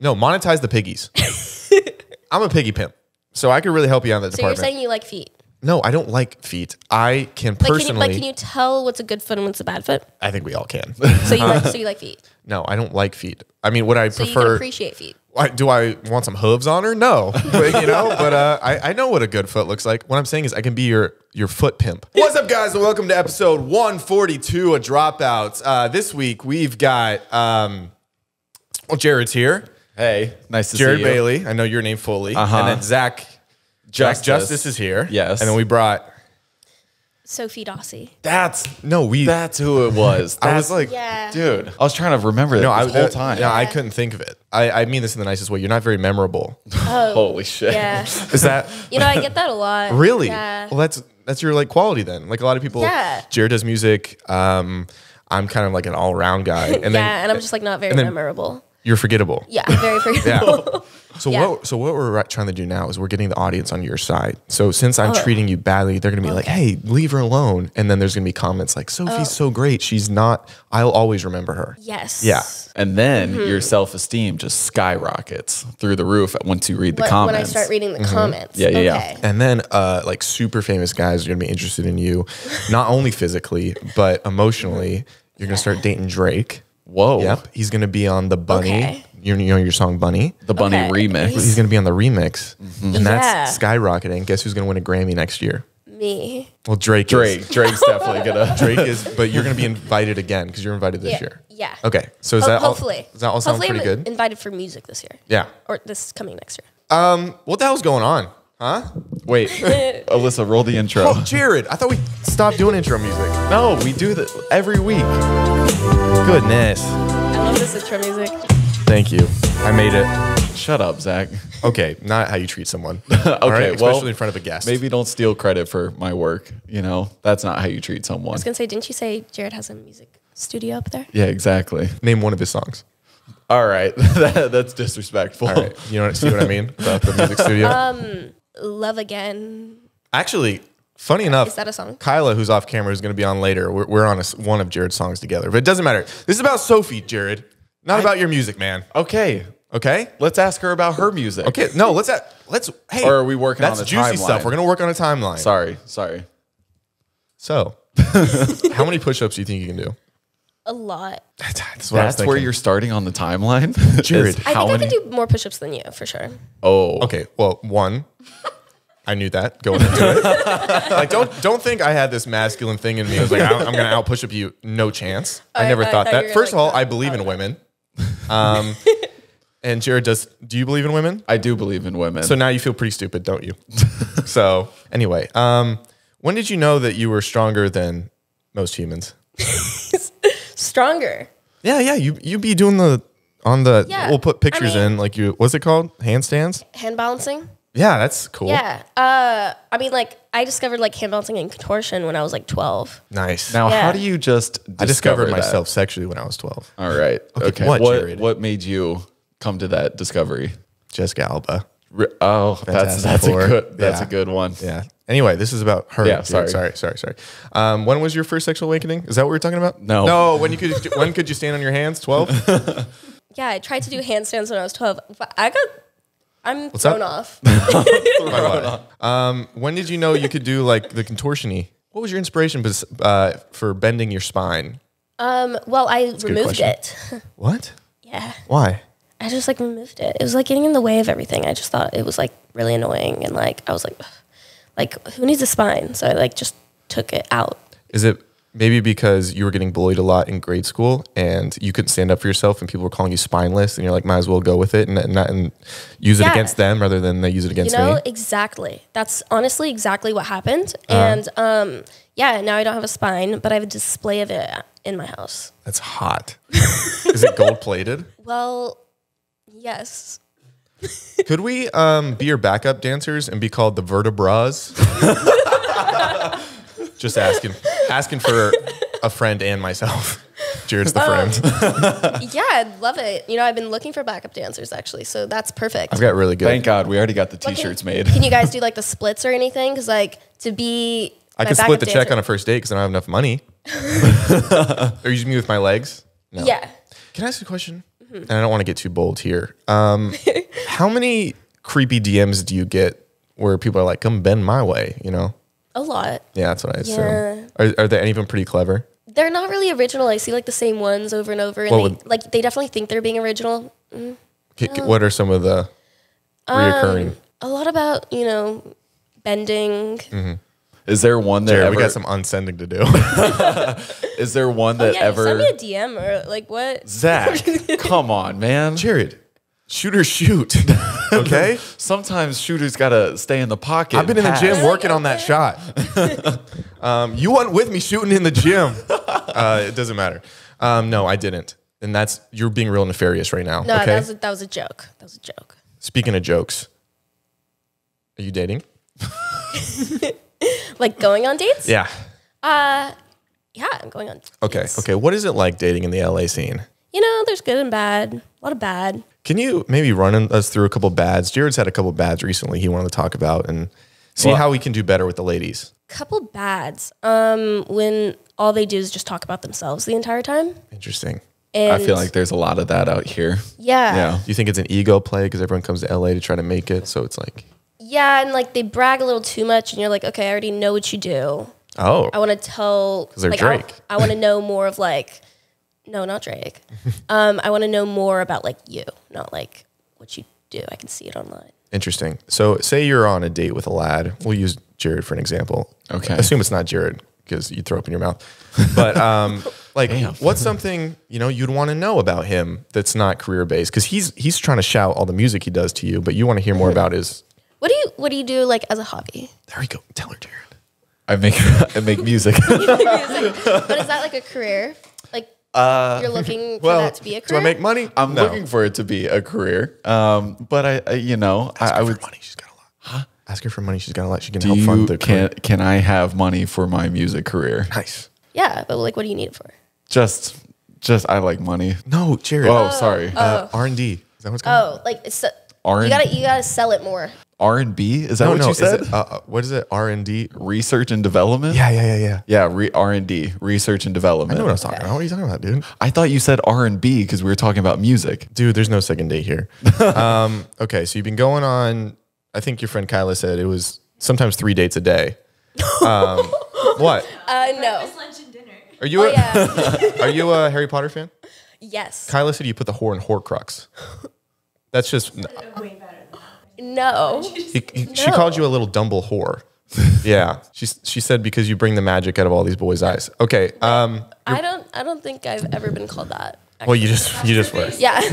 No, monetize the piggies. I'm a piggy pimp, so I could really help you out in that So you're saying you like feet? no, I don't like feet. I can Like can, you, personally. like, can you tell what's a good foot and what's a bad foot? I think we all can. So you like, so you like feet. no, I don't like feet. I mean, what I So you can prefer? appreciate feet. I, do I want some hooves on her? No, but, you know. But uh, I, I know what a good foot looks like. What I'm saying is, I can be your your foot pimp. What's up, guys, and welcome to episode 142 of Dropouts. Uh, this week we've got um, well, Jared's here. Hey, nice to Jared see you. Jared Bailey. I know your name fully. Uh-huh. And then Zach Justice. Justice. Justice is here. Yes. And then we brought Sofie Dossi. That's no we. that's who it was. I was like, Yeah. dude, I was trying to remember that no, I the whole time. No, I couldn't think of it. I, I mean this in the nicest way. You're not very memorable. Oh, Holy shit. Yeah. Is that You know, I get that a lot. really? Yeah. Well, that's that's your like quality then. Like a lot of people. Yeah. Jared does music. Um, I'm kind of like an all around guy, and then yeah, and I'm just like not very then- memorable. You're forgettable. Yeah, very forgettable. yeah. So Yeah. what? So what we're trying to do now is we're getting the audience on your side. So since I'm Oh. treating you badly, they're gonna be like, "Hey, leave her alone," and then there's gonna be comments like, "Sofie's Oh. so great. She's not. I'll always remember her." yes. Yeah. And then Mm-hmm. your self esteem just skyrockets through the roof once you read the When, when. I start reading the comments. Yeah, yeah, yeah. okay. And then, uh, like super famous guys are gonna be interested in you, not only physically but emotionally. You're gonna start dating Drake. Whoa. Yep, he's gonna be on the Bunny. Okay. You, you know your song Bunny. The bunny Okay. remix. He's gonna be on the remix, Mm-hmm. and that's Yeah. skyrocketing. Guess who's gonna win a Grammy next year? Me. Well, Drake. is. Drake. Drake's definitely gonna. Drake is, but you're gonna be invited again because you're invited this Yeah. year. Yeah. Okay, so is Ho- that all, hopefully. does that all sound hopefully pretty I'm good? invited for music this year. yeah. Or this coming next year. Um, what the hell's going on? Huh? Wait, Alyssa, roll the intro. Oh, Jared, I thought we stopped doing intro music. No, we do that every week. Goodness. I love this intro music. Thank you. I made it. Shut up, Zach. Okay, not how you treat someone. Okay, All right, well, especially in front of a guest. Maybe don't steal credit for my work. You know, that's not how you treat someone. I was gonna say, didn't you say Jared has a music studio up there? Yeah, exactly. name one of his songs. All right, that, that's disrespectful. All right, you know see what I mean about the music studio. Um, Love again. Actually, funny enough, Is that a song? Kyla, who's off camera, is going to be on later. We're, we're on a s one of Jared's songs together, but it doesn't matter. This is about Sofie, Jared, not about your music, man. Okay, Okay. let's ask her about her music. Okay, no, let's let's. Hey, Or are we working on that's the juicy timeline? stuff. We're gonna work on a timeline. Sorry, sorry. So, how many push-ups do you think you can do? A lot. That's, that's what That's where you're starting on the timeline, Jared. I how think many? I can do more push-ups than you for sure. oh, Okay, well, one, I knew that going into it. like, don't don't think I had this masculine thing in me. I was like, I'm, I'm gonna out push up you. No chance. I I- never I thought thought that. were First of all, I believe in women. Um, and Jared does. Do you believe in women? I do believe in women. So now you feel pretty stupid, don't you? so anyway, um, when did you know that you were stronger than most humans? Stronger. Yeah, yeah. You you be doing the on the. Yeah, we'll put I pictures mean- in. Like you, what's it called? Handstands. Hand balancing. Yeah, that's cool. Yeah. Uh, I mean, like I discovered like hand balancing and contortion when I was like 12. Nice. now, Yeah. how do you just? I discovered discover that? myself sexually when I was 12. All right. Okay, Okay. what, What Jared? what made you come to that discovery? Jessica Alba. Re- Oh, that's that's Four. a good that's Yeah. a good one. Yeah. Anyway, this is about her. Yeah, Dude, sorry. sorry, sorry, sorry. Um, when was your first sexual awakening? Is that what we are talking about? No. No. When you could? when could you stand on your hands? 12. Yeah, I tried to do handstands when I was 12. But I got, I'm What's thrown up? off. um, when did you know you could do like the contortiony? What was your inspiration uh, for bending your spine? Um, well, I good removed it. What? yeah. Why? I just like removed it. It was like getting in the way of everything. I just thought it was like really annoying. And like, I was like, ugh, like, who needs a spine? So I like just took it out. Is it maybe because you were getting bullied a lot in grade school and you couldn't stand up for yourself and people were calling you spineless and you're like, might as well go with it and, and, and use it Yeah. against them rather than they use it against You know, me? exactly. That's honestly exactly what happened. Uh-huh. And um, yeah, now I don't have a spine, but I have a display of it in my house. That's hot. Is it gold plated? Well, yes. Could we um, be your backup dancers and be called the Vertebras? Just asking, asking for a friend and myself. Jared's the friend. yeah, I'd love it. You know, I've been looking for backup dancers actually, so that's perfect. I've got really good. Thank God we already got the t-shirts made. Can you guys do like the splits or anything? Because like to be, I can split backup the check on a first date because I don't have enough money. Are you using me with my legs? No. Yeah. Can I ask a question? and I don't want to get too bold here. Um, how many creepy DMs do you get where people are like, "Come bend my way," you know? A lot. Yeah, that's what I assume. Yeah. Are, are there any of them pretty clever? They're not really original. I see like the same ones over and over, and What they would- like they definitely think they're being original. K- k- What are some of the reoccurring? A lot about you know bending. Mm-hmm. Is there one that Jared, ever, we got some unsending to do. is there one that Oh, yeah, ever send me a DM or like what? Zach? come on, man. Jared, shoot or shoot. okay? Sometimes shooters gotta stay in the pocket. I've been in and the gym working on that shot. um, you weren't with me shooting in the gym. Uh, it doesn't matter. Um, no, I didn't. And that's, you're being real nefarious right now. No, okay? that was a, that was a joke. That was a joke. Speaking of jokes, are you dating? Like going on dates? Yeah. Uh, yeah, I'm going on. Okay. dates. Okay. What is it like dating in the LA scene? You know, there's good and bad. A lot of bad. Can you maybe run us through a couple bads? Jared's had a couple bads recently he wanted to talk about and see Well- how we can do better with the ladies. Couple bads. Um, when all they do is just talk about themselves the entire time. Interesting. And I feel like there's a lot of that out here. yeah, Yeah. Do you think it's an ego play because everyone comes to LA to try to make it? So it's like, yeah, and like they brag a little too much, and you're like, okay, I already know what you do. oh, I want to tell 'Cause they're like, I- I, want to know more of like, no, not Drake. um, I want to know more about like you, not like what you do. I can see it online. Interesting. So, say you're on a date with a lad. We'll use Jared for an example. Okay. Assume it's not Jared because you throw up in your mouth. But um, like, what's something you know you'd want to know about him that's not career based? Because he's he's trying to shout all the music he does to you, but you want to hear more about his. What do you What do you do like as a hobby? There we go. Tell her, Jared. I make I make music. but is that like a career? Like you're looking for Well, that to be a do? I make money? I'm No. looking for it to be a career. Um, but I, I you know, I, Ask I her would. for money. She's got a lot. Huh? Ask her for money. She's got a lot. She can Do help fund you the can career. can I have money for my music career? Nice. yeah, but like, what do you need it for? Just just I like money. No, Jared. Oh, sorry. Uh, R and D. Is that what's called? Oh, like it's R&D? you gotta you gotta sell it more. R and B is that no, what no. you is said? it, uh, what is it? R and D. Research and development. Yeah, yeah, yeah, yeah. Yeah, re- R and D, research and development. I know what I was talking about. What are you talking about, dude? I thought you said R and B because we were talking about music. Dude, there's no second date here. um, okay, so you've been going on. I think your friend Kyla said it was sometimes three dates a day. Um, what? Uh, no. Breakfast, lunch, and dinner. Are you? Oh a, yeah. Are you a Harry Potter fan? yes. Kyla said you put the whore in Horcrux. That's just. Way better. No. He, he- She called you a little dumble whore. yeah, she she said because you bring the magic out of all these boys' eyes. Okay. Um. I don't. I don't think I've ever been called that. Well, you just you just were. Yeah.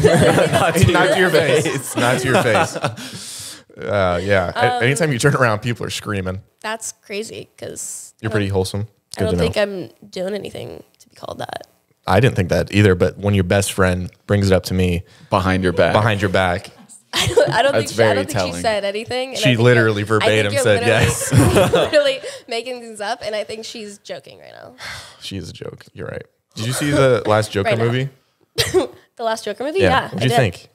not to your face. Not to your face. Uh, yeah. A- Anytime you turn around, people are screaming. That's crazy because You're pretty wholesome. I don't think I'm doing anything to be called that. I didn't think that either, but when your best friend brings it up to me Behind your back. behind your back, I don't, I don't think she, I very don't think she said anything. and I She think literally you're- I think verbatim you're said literally- yes. literally making things up, and I think she's joking right now. she is a joke. You're right. Did you see the last Joker Right now. movie? The last Joker movie. Yeah. What I did you did. think?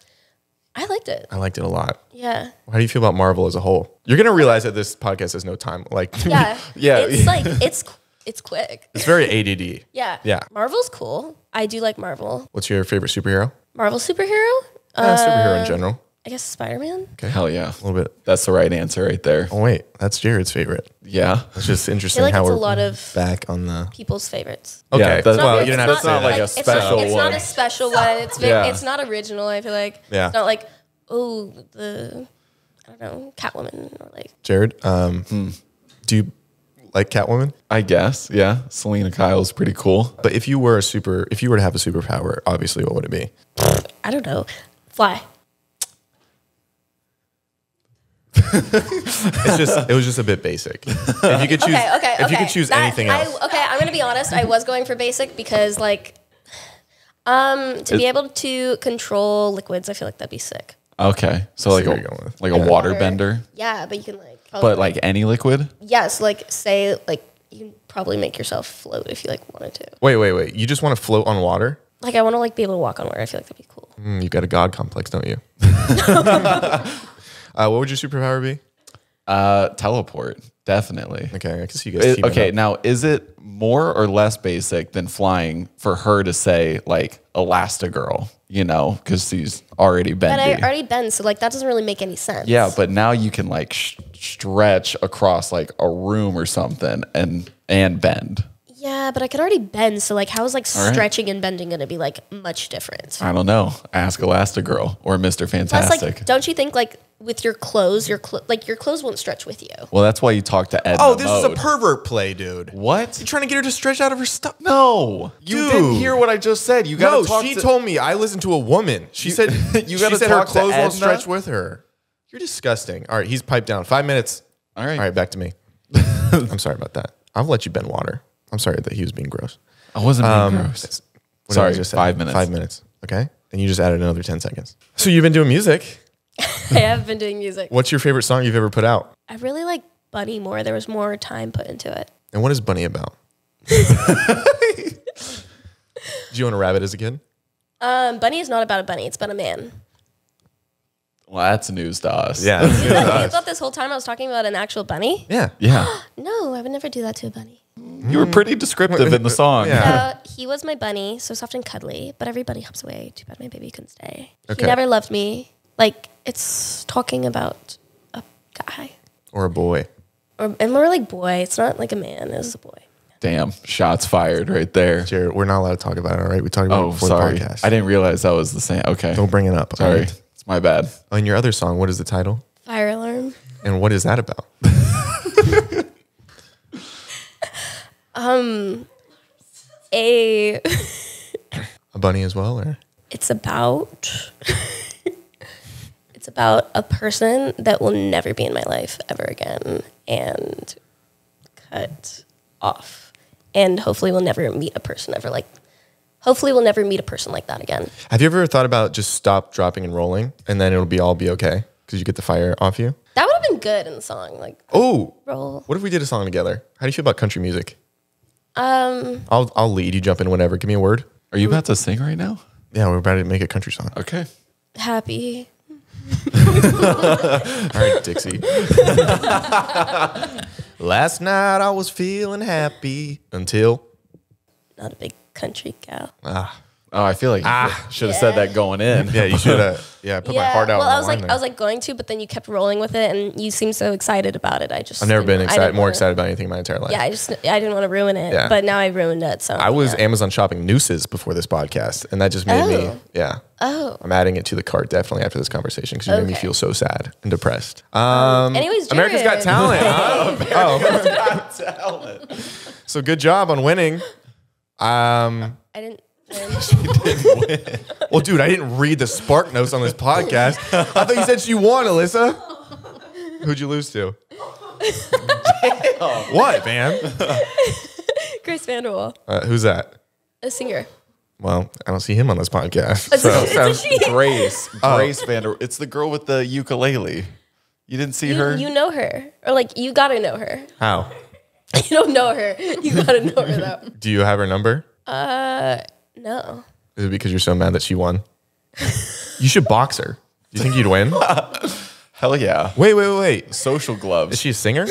I liked it. I liked it a lot. Yeah. How do you feel about Marvel as a whole? You're gonna realize that this podcast has no time. Like, Yeah. Yeah. It's like it's it's quick. it's very ADD. Yeah. Yeah. Marvel's cool. I do like Marvel. What's your favorite superhero? Marvel superhero. Uh, superhero in general. I guess Spider Man. Hell yeah. A little bit. That's the right answer right there. Oh wait, that's Jared's favorite. Yeah. It's just I interesting feel like how it's we're a lot of back on the. people's favorites. Okay, Yeah, that's- well, you didn't have to say not that. like a it's special Not, it's one. not a special one. It's very, Yeah. it's not original. I feel like. Yeah. It's not like oh the I don't know Catwoman or like Jared, um, Hmm. do you like Catwoman? I guess. Yeah. Selina Kyle is pretty cool. But if you were a super, if you were to have a superpower, obviously, what would it be? I don't know fly. It's just, it was just a bit basic. If you could choose, Okay, okay, if you okay. could choose That- anything I- else, okay, I'm gonna be honest. I was going for basic because like, um, to be able to control liquids, I feel like that'd be sick. Okay. So like where a you're like a water bender, Yeah, but you can like. But like any liquid. yes, like say like you can probably make yourself float if you like wanted to. wait, wait, wait. You just want to float on water? Like I want to like be able to walk on water. I feel like that'd be cool. Mm, you've got a god complex, don't you? uh, what would your superpower be? Uh, teleport, definitely. Okay, I can see you guys. It- okay, up. now is it more or less basic than flying for her to say like Elastigirl? You know, because she's already But I already bend, so like that doesn't really make any sense. yeah, but now you can like sh- stretch across like a room or something and and bend. Yeah, but I could already bend, so like how is like right. stretching and bending gonna be like much different? I don't know. Ask Elastigirl or Mister Plus, Fantastic. like, don't you think like with your clothes, your clo- like your clothes won't stretch with you? well, that's why you talk to Ed. Oh, this is a pervert play, dude. What? You're trying to get her to stretch out of her stuff? No, you Dude. didn't hear what I just said. You got No, to talk she to. told me I listened to a woman. She said you gotta said her talk to clothes Edna? won't stretch with her. You're disgusting. All right, he's piped down. Five minutes. All right. All right, back to me. I'm sorry about that. I'll let you bend water. I'm sorry that he was being gross. I wasn't being Um, gross. What did I Sorry, just say? five minutes. Five minutes. Okay. And you just added another 10 seconds. So you've been doing music. I have been doing music. What's your favorite song you've ever put out? I really like Bunny more. There was more time put into it. And what is Bunny about? Did you own a rabbit as a kid? Um, Bunny is not about a bunny; it's about a man. Well, that's news to us. Yeah. I thought this whole time I was talking about an actual bunny. yeah. yeah. No, I would never do that to a bunny. You were pretty descriptive in the song. Yeah. Uh, he was my bunny, so soft and cuddly, but everybody hops away. Too bad my baby couldn't stay. Okay. He never loved me. Like it's talking about a guy, Or a boy. or and more like boy. It's not like a man. It's a boy. Damn, shots fired right there. Jared, we're not allowed to talk about it, all right? We talked about it Oh, before sorry. the podcast. I didn't realize that was the same. Okay. Don't bring it up. all Sorry. right? It's my bad. On your other song, what is the title? Fire alarm. And what is that about? Um, a. A bunny as well, or It's about. it's about a person that will never be in my life ever again, and cut off, and hopefully we'll never meet a person ever like. Hopefully, we'll never meet a person like that again. have you ever thought about just stop, dropping, and rolling, and then it'll be all be okay because you get the fire off you? That would have been good in the song, like Oh, roll. what if we did a song together? How do you feel about country music? Um, I'll I'll lead. You jump in whenever. Give me a word. Are you about to sing right now? Yeah, we're about to make a country song. Okay. happy. All right, Dixie. Last night I was feeling happy until Not a big country gal. Ah. Oh, I feel like you should have said that going in. yeah, you should have. Yeah, I put my heart out. Well, on I was like, there. I was like going to, but then you kept rolling with it, and you seemed so excited about it. I just I've never been excited, more wanna- excited about anything in my entire life. Yeah, I just I didn't want to ruin it, Yeah. but now I ruined it. So I was yeah. Amazon shopping nooses before this podcast, and that just made me. Oh. Yeah. Oh. I'm adding it to the cart definitely after this conversation because you made me feel so sad and depressed. Um, Anyways, America's Got Jared. Talent. huh? oh. So good job on winning. Um, I didn't. didn't well, dude, I didn't read the Spark notes on this podcast. I thought you said you won, Alyssa. Who'd you lose to? what, man? Grace VanderWaal, Uh, who's that? a singer. Well, I don't see him on this podcast. It's, So, it's a she. Grace. Oh. Grace Vander. It's the girl with the ukulele. You didn't see You, her? you know her, or like you gotta know her. how? You don't know her. You gotta know her though. Do you have her number? Uh, no. Is it because you're so mad that she won? you should box her. Do you think you'd win? Hell yeah. Wait, wait, wait, wait. Social gloves. Is she a singer?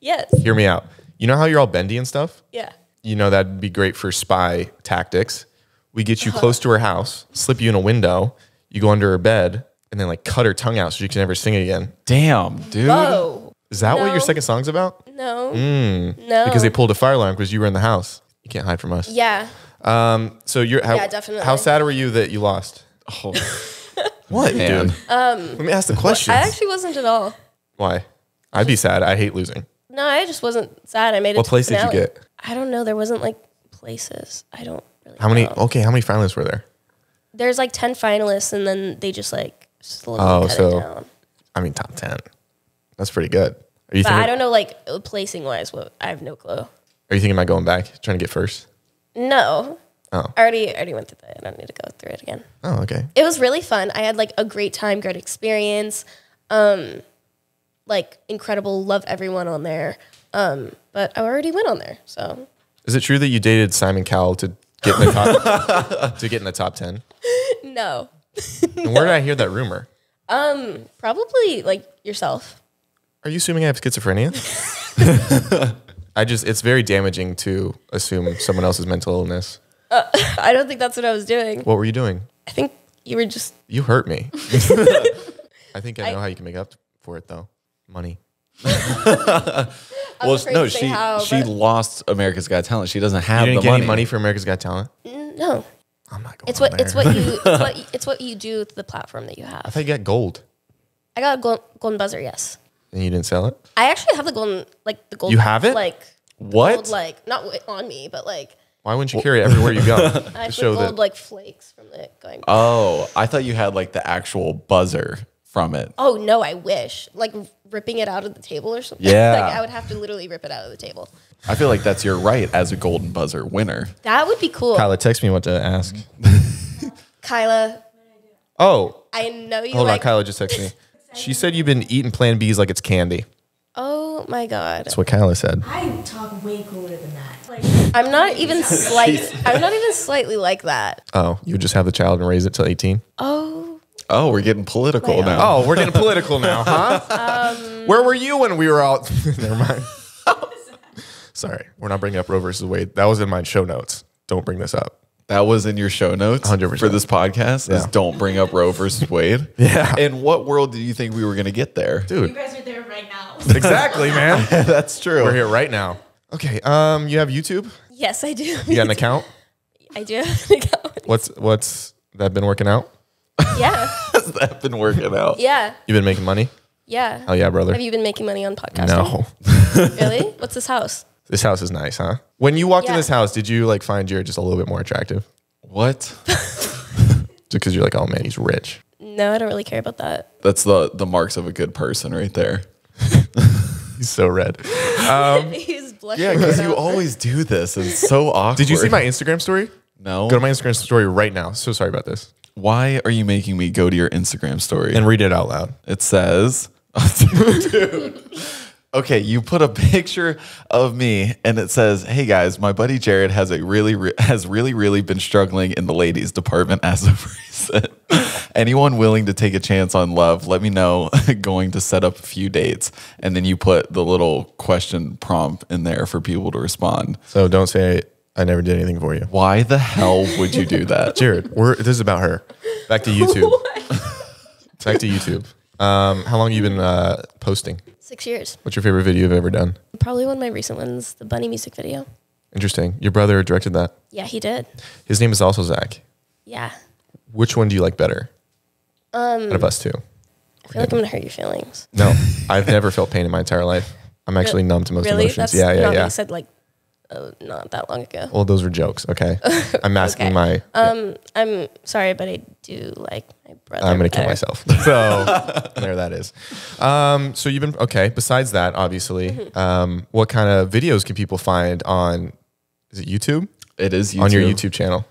Yes. Hear me out. You know how you're all bendy and stuff? Yeah. You know that'd be great for spy tactics. We get you close to her house, slip you in a window, you go under her bed, and then like cut her tongue out so she can never sing again. Damn, dude. Oh Is that what your second song's about? no. No. Because they pulled a fire alarm because you were in the house. You can't hide from us. Yeah. Um. So you're how, Yeah, definitely. how sad were you that you lost? Oh, What, Man. dude? Let me ask the question. I actually wasn't at all. Why? I'd be sad. I hate losing. No, I just wasn't sad. I made it. What to the place did you get? I don't know. There wasn't like places. I don't really. How many? know. Okay, how many finalists were there? There's like ten finalists, and then they just like slowly Oh, cut so- it down. I mean, top ten. That's pretty good. Are you But? I don't know, like placing wise. What I have no clue. Are you thinking about going back, trying to get first? No. Oh. I already I already went through that. I don't need to go through it again. Oh, okay. It was really fun. I had like a great time, great experience. Um, like incredible, love everyone on there. Um, but I already went on there, so Is it true that you dated Simon Cowell to get in the top to get in the top ten? no. And where did I hear that rumor? Um, Probably like yourself. Are you assuming I have schizophrenia? I just, it's very damaging to assume someone else's mental illness. Uh, I don't think that's what I was doing. What were you doing? I think you were just You hurt me. I think I know how you can make up for it though. Money. well, no, to say she how, she lost America's Got Talent. She doesn't You have didn't the get money. any money for America's Got Talent? no. I'm not going It's on what it's what you it's what, it's what you do with the platform that you I have. thought you got gold I got a golden, golden buzzer. Yes, and you didn't sell it. I actually have the golden like the gold. You have it? Like What? gold, like not on me, but like Why wouldn't you carry it everywhere you go? I have show gold that. like flakes from it going. oh, I thought you had like the actual buzzer from it. Oh no, I wish like ripping it out of the table or something. Yeah. like I would have to literally rip it out of the table. I feel like that's your right as a golden buzzer winner. That would be cool, Kyla, text me what to ask. Kyla. Oh, I know you hold like. on. Kyla just texted me. She said you've been eating Plan Bs like it's candy. Oh my god, That's what Kyla said. I talk way cooler than that. Like, I'm not even slight. I'm not even slightly like that. Oh, you would just have the child and raise it till 18? Oh, Oh, we're getting political now. Oh, we're getting political now, huh? Um, Where were you when we were out? Never mind. Sorry, we're not bringing up Roe versus Wade. That was in my show notes. Don't bring this up. That was in your show notes 100%. for this podcast. Is don't bring up Roe versus Wade. Yeah. In what world did you think we were going to get there? Dude. You guys are there right now. exactly, man. That's true. We're here right now. Okay, um, you have YouTube? yes, I do. You got an account? I do have an account. What's what's that been working out? Yeah, Has that been working out? yeah, You've been making money? yeah. Oh yeah, brother. Have you been making money on podcasting? no. Really? What's this house? This house is nice, huh? When you walked in Yeah. this house, did you like find Jared just a little bit more attractive? What? Because you're like, oh man, he's rich. No, I don't really care about that. That's the the marks of a good person right there. He's so red. Um, he's blushing. Yeah, because you always do this. It's so awkward. Did you see my Instagram story? No. Go to my Instagram story right now. So sorry about this. Why are you making me go to your Instagram story? And read it out loud. It says, Dude. Okay, you put a picture of me and it says, "Hey guys, my buddy Jared has a really re- has really really been struggling in the ladies department as of recent. Anyone willing to take a chance on love, let me know. Going to set up a few dates." And then you put the little question prompt in there for people to respond. So don't say I never did anything for you. Why the hell would you do that? Jared, we're this is about her. Back to YouTube. Back to YouTube. Um, how long have you been uh, posting? Six years. What's your favorite video you've ever done? Probably one of my recent ones, the bunny music video. Interesting. Your brother directed that. Yeah, he did. His name is also Zach. Yeah. Which one do you like better? Um, Out of us two. I feel like I'm gonna hurt your feelings. No, I've never felt pain in my entire life. I'm actually numb to most really? emotions. That's yeah, yeah, not what yeah. you said like uh, not that long ago. Well, those were jokes. Okay, I'm masking Okay. my. Um, I'm sorry, but I do like my brother. I'm gonna kill myself. So there, that is. Um, so you've been okay. Besides that, obviously, Mm-hmm. um, what kind of videos can people find on? Is it YouTube? It is YouTube. On your YouTube channel,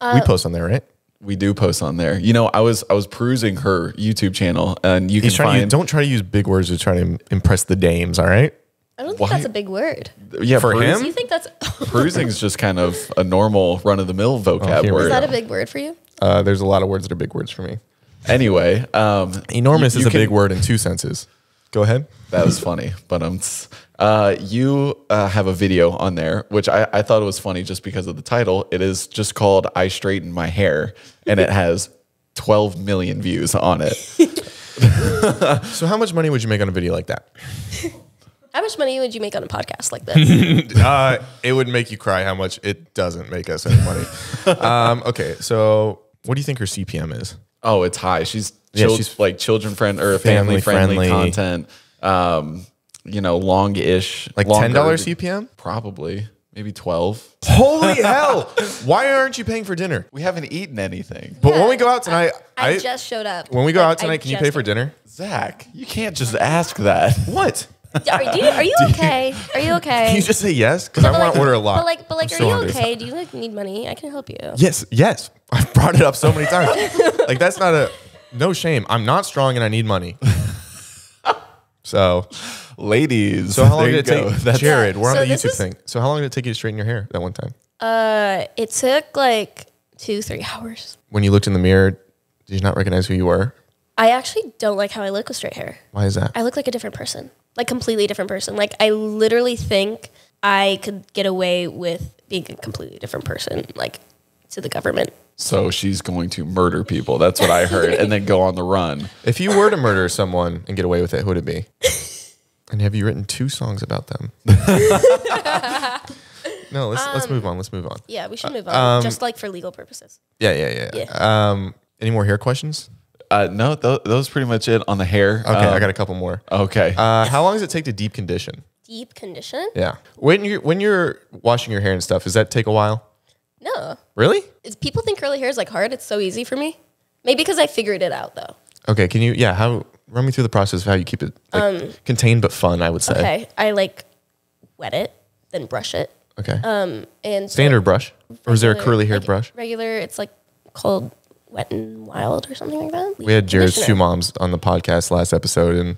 Uh, we post on there, right? We do post on there. You know, I was I was perusing her YouTube channel, and you He's can trying to find. use, don't try to use big words to try to impress the dames. All right. I don't think Why- that's a big word. yeah, for him? Do you think that's perusing is just kind of a normal run of the mill vocab here we word. is that a big word for you? Uh, there's a lot of words that are big words for me. Anyway, um, Enormous you- is you a big word in two senses. Go ahead. That was funny, but um, uh, you uh, have a video on there, which I, I thought it was funny just because of the title. It is just called "I Straighten My Hair," and it has 12 million views on it. So, how much money would you make on a video like that? How much money would you make on a podcast like this? uh, it would make you cry how much it doesn't make us any money. um, okay, so what do you think her CPM is? Oh, it's high. She's Yeah, chil- she's like children friend or family family friendly friendly. content. Um, you know, long ish, Like ten dollars CPM? probably maybe 12. Holy hell! Why aren't you paying for dinner? We haven't eaten anything. But when we go out tonight, I, I, just showed up. when we go Like, out I tonight, can you pay for dinner? Zach, you can't just ask that. What? Are you, are you okay? Are you okay? Can you just say yes? Because I want to like- order a lot. But like, but like, I'm are so you hungry. okay? Do you like need money? I can help you. Yes, yes. I've brought it up so many times. like that's not a no shame. I'm not strong and I need money. So, Ladies. so how long did it go. take, That's Jared? We're on So the YouTube is- thing. So how long did it take you to straighten your hair that one time? Uh, it took like two, three hours. When you looked in the mirror, did you not recognize who you were? I actually don't like how I look with straight hair. Why is that? I look like a different person. Like completely different person. Like I literally think I could get away with being a completely different person, like to the government. So she's going to murder people. That's what I heard, and then go on the run. If you were to murder someone and get away with it, who would it be? And have you written two songs about them? no, let's let's move on. Let's move on. Yeah, we should move on, um, just like for legal purposes. Yeah, yeah, yeah. Um, any more hair questions? Uh, no, th- those pretty much it on the hair. Okay, I got a couple more. Okay. Uh, how long does it take to deep condition? Deep condition? Yeah. When you when you're washing your hair and stuff, does that take a while? No. Really? It's, people think curly hair is like hard. It's so easy for me. Maybe because I figured it out though. Okay. Can you? Yeah. How? Run me through the process of how you keep it like, contained but fun. I would say. Um, Okay, I like wet it, then brush it, Okay. um, and so Standard brush, or is there a curly hair like brush? Regular. It's like called Wet and Wild or something like that. We had Jared's two moms on the podcast last episode, and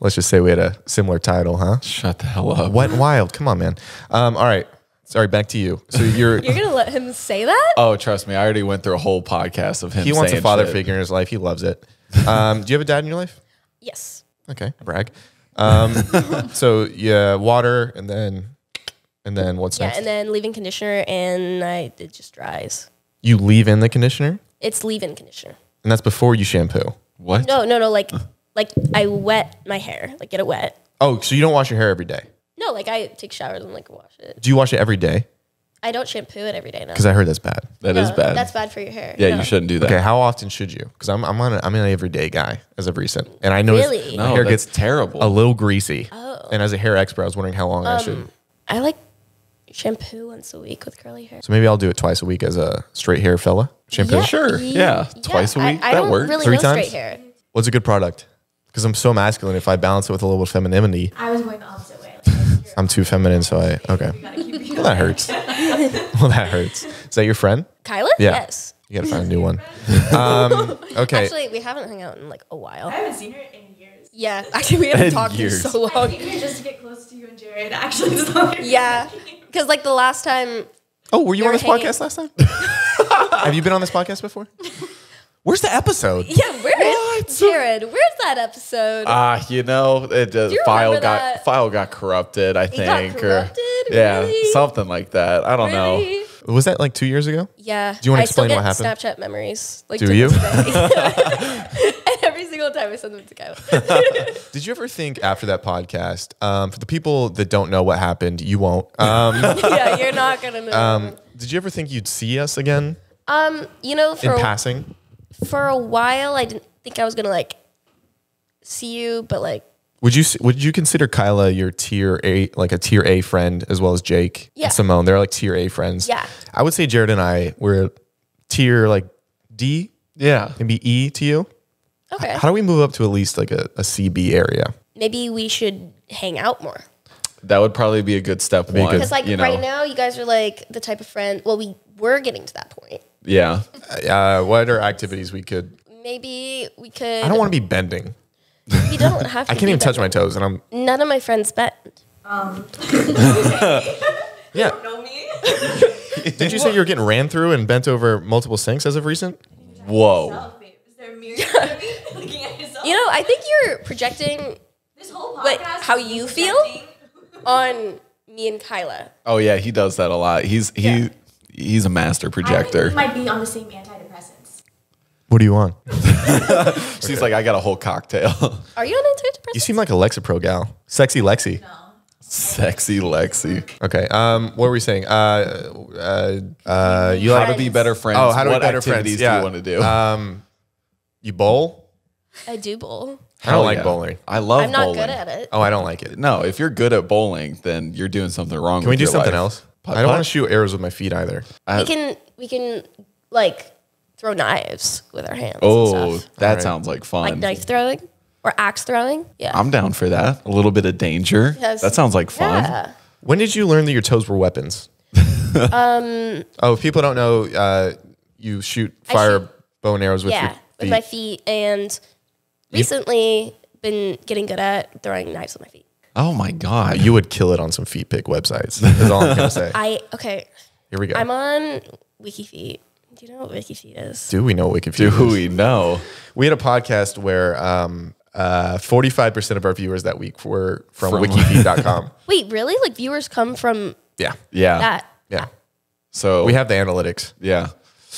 let's just say we had a similar title, huh? Shut the hell up. Wet and Wild. Come on, man. Um, all right. Sorry. Back to you. So you're. You're gonna let him say that? Oh, trust me, I already went through a whole podcast of him. he wants a father shit. figure in his life. He loves it. Um, do you have a dad in your life? Yes. Okay, brag. Um, so yeah, water, and then, and then what's Yeah, next? Yeah, and then leave-in conditioner, and I it just dries. you leave in the conditioner, It's leave-in conditioner. and that's before you shampoo. What? No, no, no. Like, like I wet my hair, like get it wet. Oh, so you don't wash your hair every day? No, like I take showers and like wash it. Do you wash it every day? I don't shampoo it every day now. Because I heard that's bad. That is No, bad. That's bad for your hair. Yeah, No. you shouldn't do that. Okay, how often should you? Because I'm I'm on a, I'm an everyday guy as of recent, and I know Really? my No, hair that's gets terrible. a little greasy. Oh. And as a hair expert, I was wondering how long I Um, should. I like shampoo once a week with curly hair. So maybe I'll do it twice a week as a straight hair fella. Shampoo. Sure. Yeah. Twice a week. I, That don't works. really Three know times? straight hair. What's a good product? Because I'm so masculine. If I balance it with a little bit of femininity, I was going the opposite way. Like, I'm too feminine. So I okay. you gotta keep Well, that hurts. well, that hurts. Is that your friend? Kyla? Yeah. Yes. You gotta find a new one. Um, okay. Actually, we haven't hung out in like a while. I haven't seen her in years. Yeah. Actually, we haven't In talked in years. so I long. came here just to get close to you and Jared. Actually, Yeah. Because like the last time, oh, were you You're on this hanging- podcast last time? Have you been on this podcast before? Where's the episode? yeah, where is Jared? Where's that episode? Ah, you know, it, the you file remember got that? file got corrupted. I got think, corrupted? or yeah, Really? something like that. I don't know. Really? Was that like two years ago? Yeah. Do you wanna I still explain what happened? Snapchat memories. Like Do to you? this day. and every single time I send them to Kyla. Did you ever think after that podcast, um, for the people that don't know what happened, you won't. Um, yeah, you're not gonna know. um, did you ever think you'd see us again Um, you know, in a, passing? for a while, I didn't think I was gonna like see you, but like, Would you would you consider Kyla your tier A like a tier A friend as well as Jake Yeah. and Simone? They're like tier A friends. Yeah. I would say Jared and I were tier like D, Yeah, maybe E to you. Okay, How do we move up to at least like a, a CB area? maybe we should hang out more. that would probably be a good step one. Because like you know. right now, you guys are like the type of friend. Well, we were getting to that point. yeah, Uh, what are activities we could? Maybe we could. I don't want to be bending. We don't have. To I can't even touch my toes, and I'm None of my friends bet. yeah. know me. Did you say you were getting ran through and bent over multiple sinks as of recent? whoa. Is there mirror looking at yourself? You know, I think you're projecting this whole podcast. Wait, how is you feel? on me and Kyla. Oh yeah, he does that a lot. He's he Yeah. he's a master I think projector. we might be on the same antidepressants. What do you want? She's like, I got a whole cocktail. Are you on antidepressants? You seem like a Lexapro gal, sexy Lexi. No. Sexy Lexi. Okay. Um, what were we saying? Uh, uh, uh, you How like to be better friends. Oh, how to what be better friends? Yeah. do you want to do? Um, you bowl? I do bowl. I don't Hell like yeah. bowling. I love I'm not bowling. good at it. Oh, I don't like it. No, if you're good at bowling, then you're doing something wrong. Can we with do your something life. else? Putt I don't want to shoot arrows with my feet either. I- we can we can like throw knives with our hands. Oh, and stuff. that Alright. sounds like fun. like knife throwing or axe throwing. Yeah. I'm down for that. A little bit of danger. Yes. That sounds like fun. Yeah. When did you learn that your toes were weapons? um. Oh, if people don't know, uh, you shoot fire shoot- bow and arrows with yeah, your with feet. my feet, and recently been getting good at throwing knives with my feet. Oh my god. you would kill it on some feet pick websites. Is all I'm gonna say. I okay. Here we go. I'm on WikiFeet. Do you know what WikiFeet is? Do we know Wikipedia? Do we know? We had a podcast where um, Uh, 45% of our viewers that week were from, From- wikifeet.com. Wait, really? Like viewers come from yeah. Yeah. that? Yeah. So We have the analytics. yeah.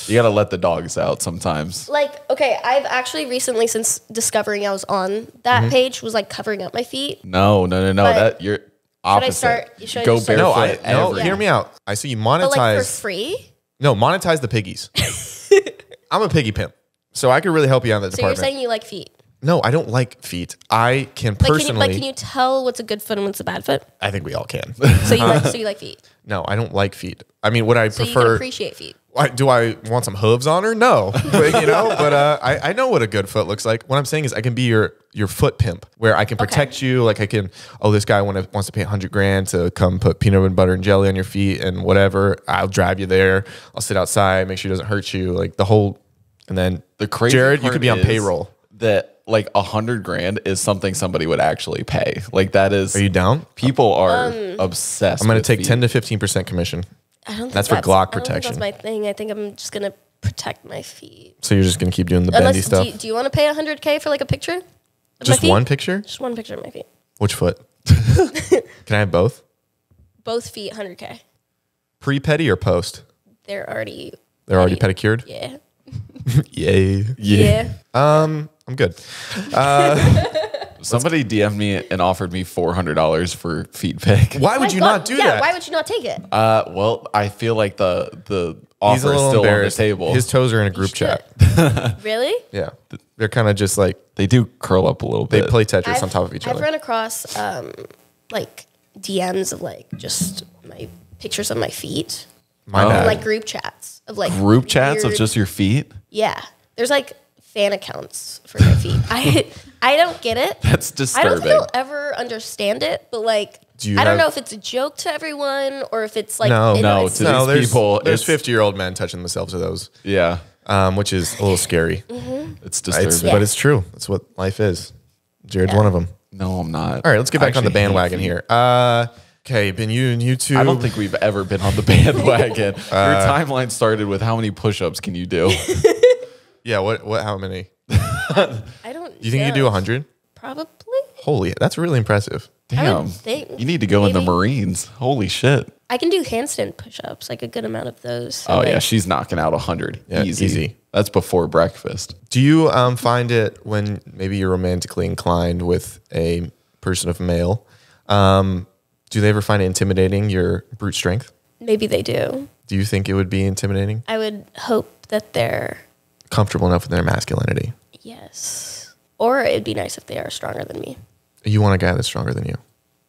You got to let the dogs out sometimes. Like, okay, I've actually recently, since discovering I was on that Mm-hmm. page, was like covering up my feet. No, no, no, no. But That you're opposite. start- should I Go just start- barefoot. No, I, no, every- hear me out. I see you monetize. But like for free? no, monetize the piggies. I'm a piggy pimp. So I could really help you on in that So you're saying you like feet? no, I don't like feet. I can Like, can you, personally. like, can you tell what's a good foot and what's a bad foot? I think we all can. So you like, so you like feet. no, I don't like feet. I mean, would I So you can prefer? appreciate feet. Why- do I want some hooves on her? No, but, you know. But uh, I, I know what a good foot looks like. What I'm saying is, I can be your your foot pimp, where I can protect you. Like I can. Oh, this guy wanna, wants to pay hundred grand to come put peanut and butter and jelly on your feet and whatever. I'll drive you there. I'll sit outside, make sure it doesn't hurt you. Like the whole. And then The crazy Jared, you could be on payroll. That like a hundred grand is something somebody would actually pay. Like that is. Are you down? People are Um, obsessed. I'm gonna with take feet. ten to fifteen percent commission. I don't think That's for Glock I don't think protection. that's my thing. I think I'm just gonna protect my feet. So you're just gonna keep doing the bendy Unless, stuff. do you, do you want to pay 100k for like a picture? of my just feet? one picture? Just one picture of my feet. Which foot? can I have both? Both feet, 100k. Pre petty or post? They're already. They're already petty. pedicured. Yeah. Yay. Yeah. Um, I'm good. Somebody DM'd me and offered me four hundred dollars for feet pic. Why would My you God, not do yeah, that? why would you not take it? Uh, well, I feel like the the He's a offer is little still on the embarrassed. table. His toes are in a group chat. really? Yeah, they're kind of just like they do curl up a little bit. they bit. play Tetris on top of each other. I've other. run across um, like DMs of like just my pictures of my feet, My Oh. bad. like group chats of like Group chats of weird- just your feet. yeah. There's like fan accounts for my feet. I I don't get it. That's disturbing. I don't disturbing. think I'll ever understand it, but like Do you I don't know if it's a joke to everyone or if it's like No. No, to no, these there's people, there's 50 year old men touching themselves with those, yeah, um, which is a little scary. it's It's- disturbing. But it's true. That's what life is. Jared's Yeah. one of them. No, I'm not. All right, let's get back on the I actually hate bandwagon here. Uh, okay, been you and you two. I don't think we've ever been on the bandwagon. Uh, Your timeline started with how many push-ups can you do? Yeah. What? What? How many? I don't. Do you think you can do 100? Probably. Holy, that's really impressive. I Damn, would think. you need to go in the maybe. Marines. Holy shit! I can do handstand push-ups, like a good amount of those. So, Oh like, yeah, she's knocking out hundred. Yeah, easy. easy. That's before breakfast. Do you um, find it when maybe you're romantically inclined with a person of male? Um, do they ever find it intimidating your brute strength? maybe they do. Do you think it would be intimidating? I would hope that they're Comfortable enough with their masculinity? yes, or it'd be nice if they are stronger than me. You want a guy that's stronger than you?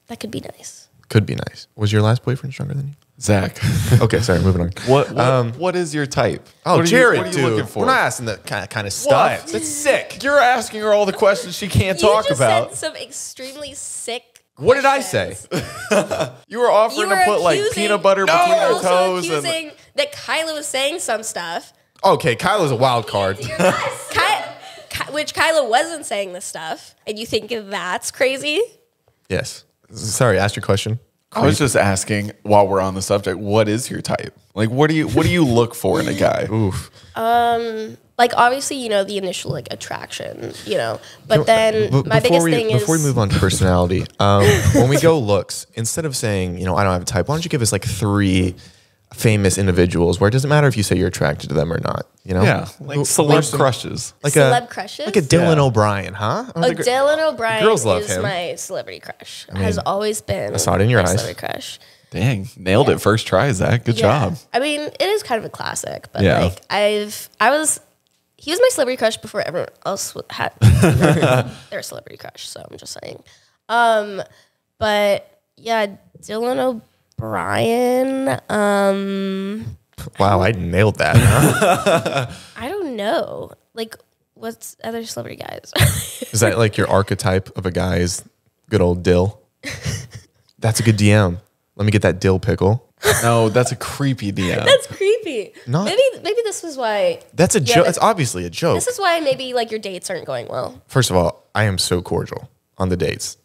That could be nice. Could be nice. Was your last boyfriend stronger than you? Zach, Okay, sorry, moving on. what what, um, what is your type? Oh, what Jared, you, what are you dude. looking for? We're not asking that kind of, kind of stuff. What? That's sick. You're asking her all the questions she can't talk you just about. said some extremely sick. What did I say? You were offering You to were put like accusing- peanut butter you between were her also toes. And, accusing that Kyla was saying some stuff. Okay, Kyla's a wild card. Ky- Ky- which Kyla wasn't saying this stuff, and you think that's crazy? Yes. Sorry, ask your question. I was just asking while we're on the subject, what is your type? Like, what do you what do you look for in a guy? Oof. Like obviously, you know the initial like attraction, you know, but then B- my before biggest we, thing is before we move on to personality, um, when we go looks, instead of saying you know I don't have a type, why don't you give us like three famous individuals where it doesn't matter if you say you're attracted to them or not? You know, Yeah, like Who- celeb who are some- crushes. like Celeb a crushes? like a Dylan Yeah. O'Brien, huh? Or Oh, the gr- Dylan O'Brien girls love is him. my celebrity crush. Has always been. I saw it in your my eyes. Celebrity crush. Dang, nailed it first try, Zach. Good Yeah. job. I mean, it is kind of a classic, but Yeah. like I've, I was, he was my celebrity crush before everyone else w- had their celebrity crush. So I'm just saying. Um, but yeah, Dylan O'Brien. Um, wow, I nailed that. Huh? I don't know. Like, what's other celebrity guys? is that like your archetype of a guy? Is good old Dill? That's a good DM. Let me get that dill pickle. No, that's a creepy DM. That's creepy. Not- maybe, maybe this was why. That's a Yeah, joke. but- It's obviously a joke. This is why maybe like your dates aren't going well. First of all, I am so cordial on the dates.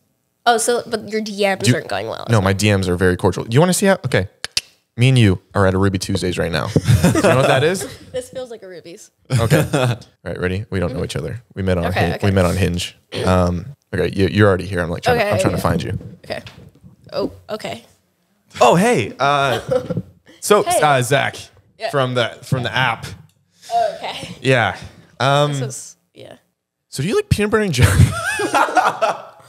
Oh, so but your DMs Do- aren't going well. No, my DMs are very cordial. You want to see how? Okay. Me and you are at a Ruby Tuesdays right now. you know what that is? This feels like a Ruby's. Okay. All right, ready? We don't know each other. We met on Okay, okay. we met on Hinge. Um, okay, you, you're already here. I'm like trying to, I'm trying to find you. Okay. Oh, okay. Oh, hey. Uh, so Hey. uh, Zach Yeah. from the from the app. Okay. Yeah. Um, This was yeah. so do you like peanut butter and jelly?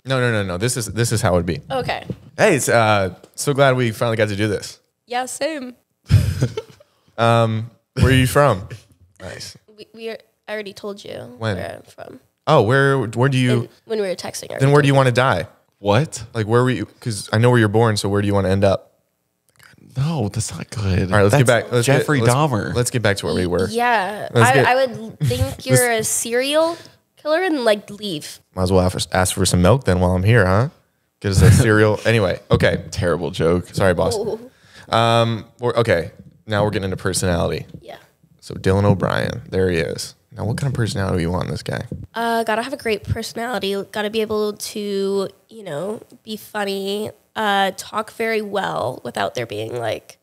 No, no, no, no. This is this is how it would be. Okay. Hey, it's, uh, so glad we finally got to do this. Yeah, same. um, Where are you from? nice. We, we are, I already told you When? where I'm from. Oh, where where do you And when we were texting. I then where do you want to die? What? Like where were you? Because I know where you're born. So where do you want to end up? No, that's not good. All right, let's get That's back. Let's Jeffrey get, let's- Dahmer. Let's get back to where we were. Yeah, Let's I, get- I would think you're a serial killer and like leave. Might as well ask for, some milk then while I'm here, huh? Get us a cereal. anyway, okay. Terrible joke. Sorry, boss. Ooh. Um, we're, okay. Now we're getting into personality. Yeah. So Dylan O'Brien, there he is. Now, what kind of personality do you want in this guy? Uh, gotta have a great personality. Gotta be able to, you know, be funny. Uh, talk very well without there being like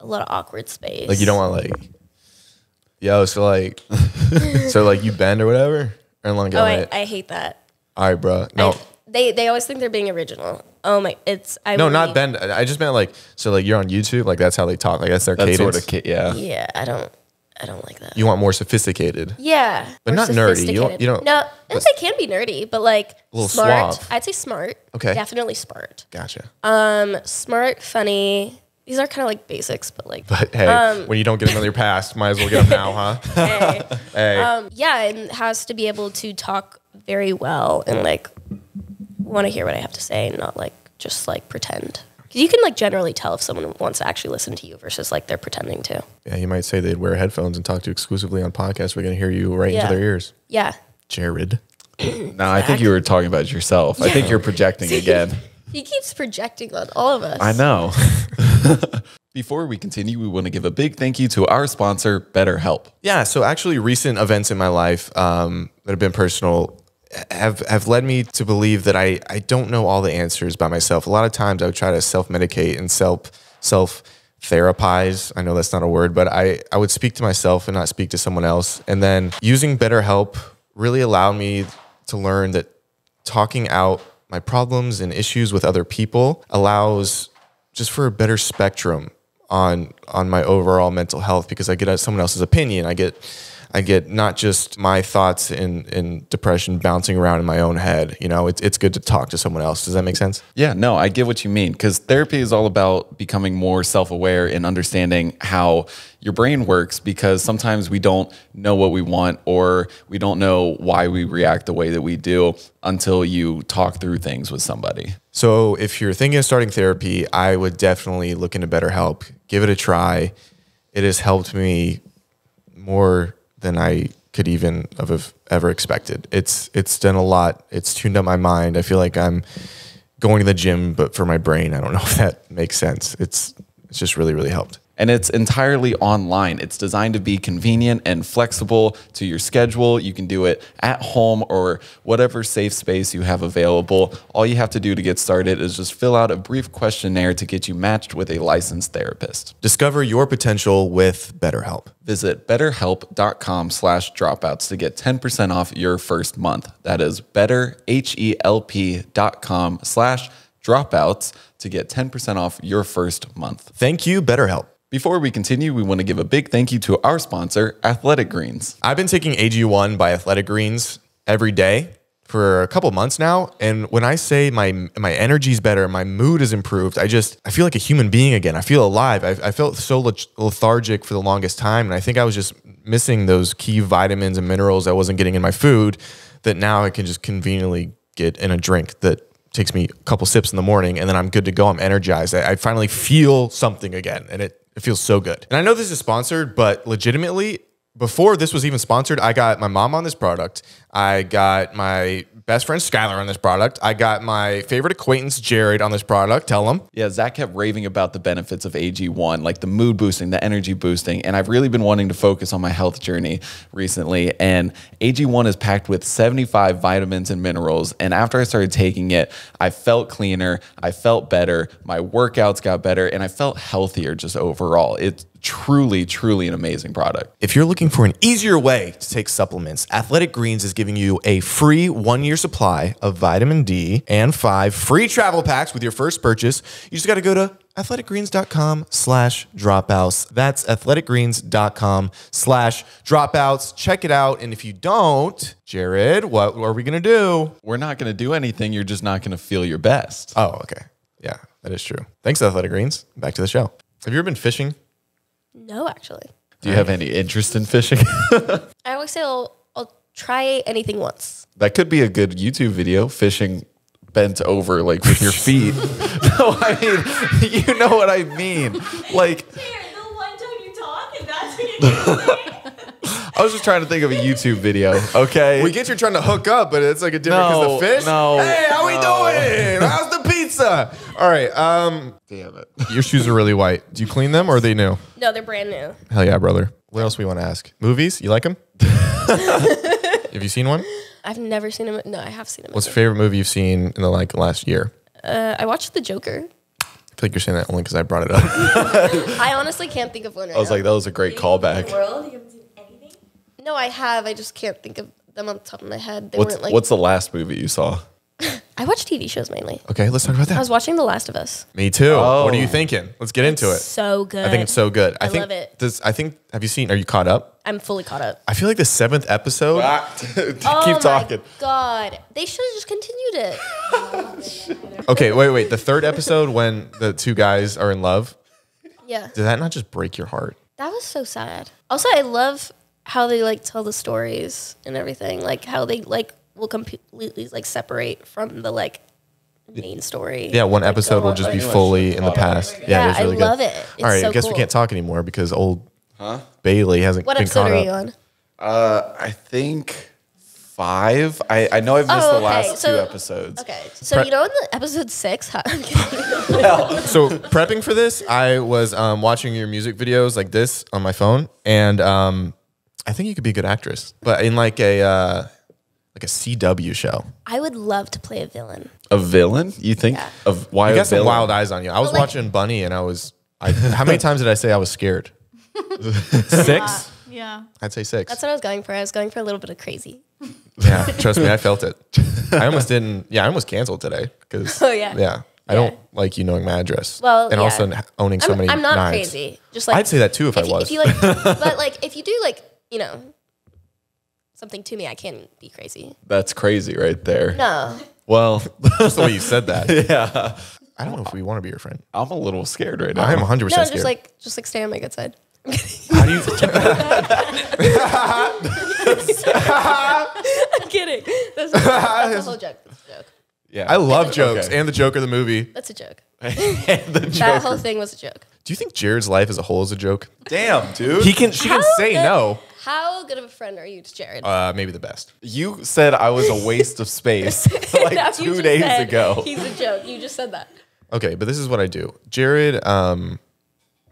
a lot of awkward space. Like you don't want like, yo, so like, so like you bend or whatever, and like, Oh, all I, right, I hate that. all right, bro. No, I- they they always think they're being original. Oh my, it's I no, really- not bend. I just meant like, so like you're on YouTube, like that's how they talk. Like that's their That's cadence. sort of kid. Yeah. Yeah, I don't I don't like that. you want more sophisticated. Yeah, But not nerdy. You don't- you don't- No, I say can be nerdy, but like little smart. suave. I'd say smart. Okay. definitely smart. Gotcha. Um, smart, funny. These are kind of like basics, but like, But hey, Um, when you don't get them in your past, might as well get them now, huh? hey. Hey, um, yeah, and has to be able to talk very well and like want to hear what I have to say, and not like just like pretend. 'Cause you can like generally tell if someone wants to actually listen to you versus like they're pretending to. yeah, you might say they'd wear headphones and talk to you exclusively on podcasts. We're gonna hear you right Yeah. into their ears, Yeah, Jared. No, I think you were talking about yourself. I think you're projecting again. he keeps projecting on all of us. I know. Before we continue, we want to give a big thank you to our sponsor, BetterHelp. Yeah, so actually, recent events in my life um, that have been personal have have led me to believe that I I don't know all the answers by myself. A lot of times, I would try to self medicate and self self therapize. I know that's not a word, but I I would speak to myself and not speak to someone else. And then using BetterHelp really allowed me to learn that talking out my problems and issues with other people allows just for a better spectrum on on my overall mental health because I get someone else's opinion. I get I get not just my thoughts in in depression bouncing around in my own head. You know, it's it's good to talk to someone else. Does that make sense? Yeah, no, I get what you mean because therapy is all about becoming more self aware and understanding how your brain works because sometimes we don't know what we want or we don't know why we react the way that we do until you talk through things with somebody. So if you're thinking of starting therapy, I would definitely look into BetterHelp. Give it a try. It has helped me more than I could even have ever expected. It's it's done a lot. It's tuned up my mind. I feel like I'm going to the gym, but for my brain. I don't know if that makes sense. It's it's just really really helped. And it's entirely online. It's designed to be convenient and flexible to your schedule. You can do it at home or whatever safe space you have available. All you have to do to get started is just fill out a brief questionnaire to get you matched with a licensed therapist. Discover your potential with BetterHelp. Visit betterhelp.com slash dropouts to get 10% off your first month. That is betterhelp.com slash dropouts to get 10% off your first month. Thank you, BetterHelp. Before we continue, we want to give a big thank you to our sponsor, Athletic Greens. I've been taking AG1 by Athletic Greens every day for a couple months now, and when I say my my energy's better, my mood is improved. I just I feel like a human being again. I feel alive. I, I felt so lethargic for the longest time, and I think I was just missing those key vitamins and minerals I wasn't getting in my food. That now I can just conveniently get in a drink that takes me a couple sips in the morning, and then I'm good to go. I'm energized. I, I finally feel something again, and it it feels so good. And I know this is sponsored, but legitimately, before this was even sponsored, I got my mom on this product. I got my best friend Skylar on this product. I got my favorite acquaintance Jared on this product. Tell him. Yeah, Zach kept raving about the benefits of AG1, like the mood boosting, the energy boosting. And I've really been wanting to focus on my health journey recently. And AG1 is packed with 75 vitamins and minerals. And after I started taking it, I felt cleaner, I felt better, my workouts got better, and I felt healthier just overall. It's truly, truly an amazing product. If you're looking for an easier way to take supplements, Athletic Greens is giving you a free one year supply of vitamin D and five free travel packs with your first purchase. You just got to go to athleticgreens.com slash dropouts. That's athleticgreens.com slash dropouts. Check it out. And if you don't, Jared, what are we going to do? We're not going to do anything, you're just not going to feel your best. Oh, okay. Yeah, that is true. Thanks, Athletic Greens. Back to the show. Have you ever been fishing? No, actually. Do you have any interest in fishing? I always say I'll, I'll try anything once. That could be a good YouTube video, fishing bent over like with your feet. no, I mean, you know what I mean. Like, Jared, the one time you talk and that's what you're saying. I was just trying to think of a YouTube video, okay? We get you're trying to hook up, but it's like a different because No, the fish. no, Hey, how we doing? How's the pizza? All right. Um, Damn it. your shoes are really white. Do you clean them or are they new? No, they're brand new. Hell yeah, brother. What else we want to ask? Movies? You like them? Have you seen one? I've never seen them. No, I have seen them. What's your favorite movie you've seen in the like last year? Uh, I watched The Joker. I feel like you're saying that only because I brought it up. I honestly can't think of one right I was now. like, that was a great The callback. world, you haven't seen anything? No, I have. I just can't think of them on the top of my head. They What's weren't like. what's the last movie you saw? I watch TV shows mainly. okay, let's talk about that. I was watching The Last of Us. Me too. What are you Oh. thinking? Let's get into it. So good. I think it's so good. I, I think love it. This. I think. Have you seen? Are you caught up? I'm fully caught up. I feel like the seventh episode. Ah. Keep oh talking. My God, they should have just continued it. Okay, wait, wait. The third episode when the two guys are in love. Yeah, Did that not just break your heart? that was so sad. Also, I love how they like tell the stories and everything. Like how they like will completely like separate from the like main story. Yeah, one Like, episode will on, just like- be fully in the past. Yeah, Yeah, it was I love good. it. It's All right, so I guess we can't talk anymore because old Bailey hasn't What been episode caught are up. you on? Uh, I think five. I, I know I've missed Oh, the last so- two episodes. Okay, so Pre- you know in the episode six, how, I'm. So prepping for this, I was um, watching your music videos like this on my phone, and um, I think you could be a good actress, but in like a uh, like a CW show. I would love to play a villain. A villain? You think Yeah. of why You a got some wild eyes on you. I was like- watching Bunny, and I was. I, how many times did I say I was scared? Six. Yeah. I'd say six. That's what I was going for. I was going for a little bit of crazy. Yeah, trust me, I felt it. I almost didn't. Yeah, I almost canceled today because. Oh, yeah. Yeah, I don't like you knowing my address. Well, and yeah. also owning so I'm, many. I'm not knives. crazy. Just like I'd say that too if, I if you, was. if you like, but like if you do like you know something to me, I can't be crazy. That's crazy right there. No, Well, that's the way you said that. yeah. I don't know if we want to be your friend. I'm a little scared right now. I am 100 no, percent just scared. like just like stay on my good side. How do you? I'm kidding. That's, that's a whole joke. That's a joke. yeah. I love jokes Okay. and the Joker the movie. That's a joke. and the That whole thing was a joke. Do you think Jared's life as a whole is a joke? Damn, dude. He can. She can say good- no. How good of a friend are you to Jared? Uh, maybe the best. you said I was a waste of space like you two days said ago. He's a joke. You just said that. Okay, but this is what I do. Jared, um,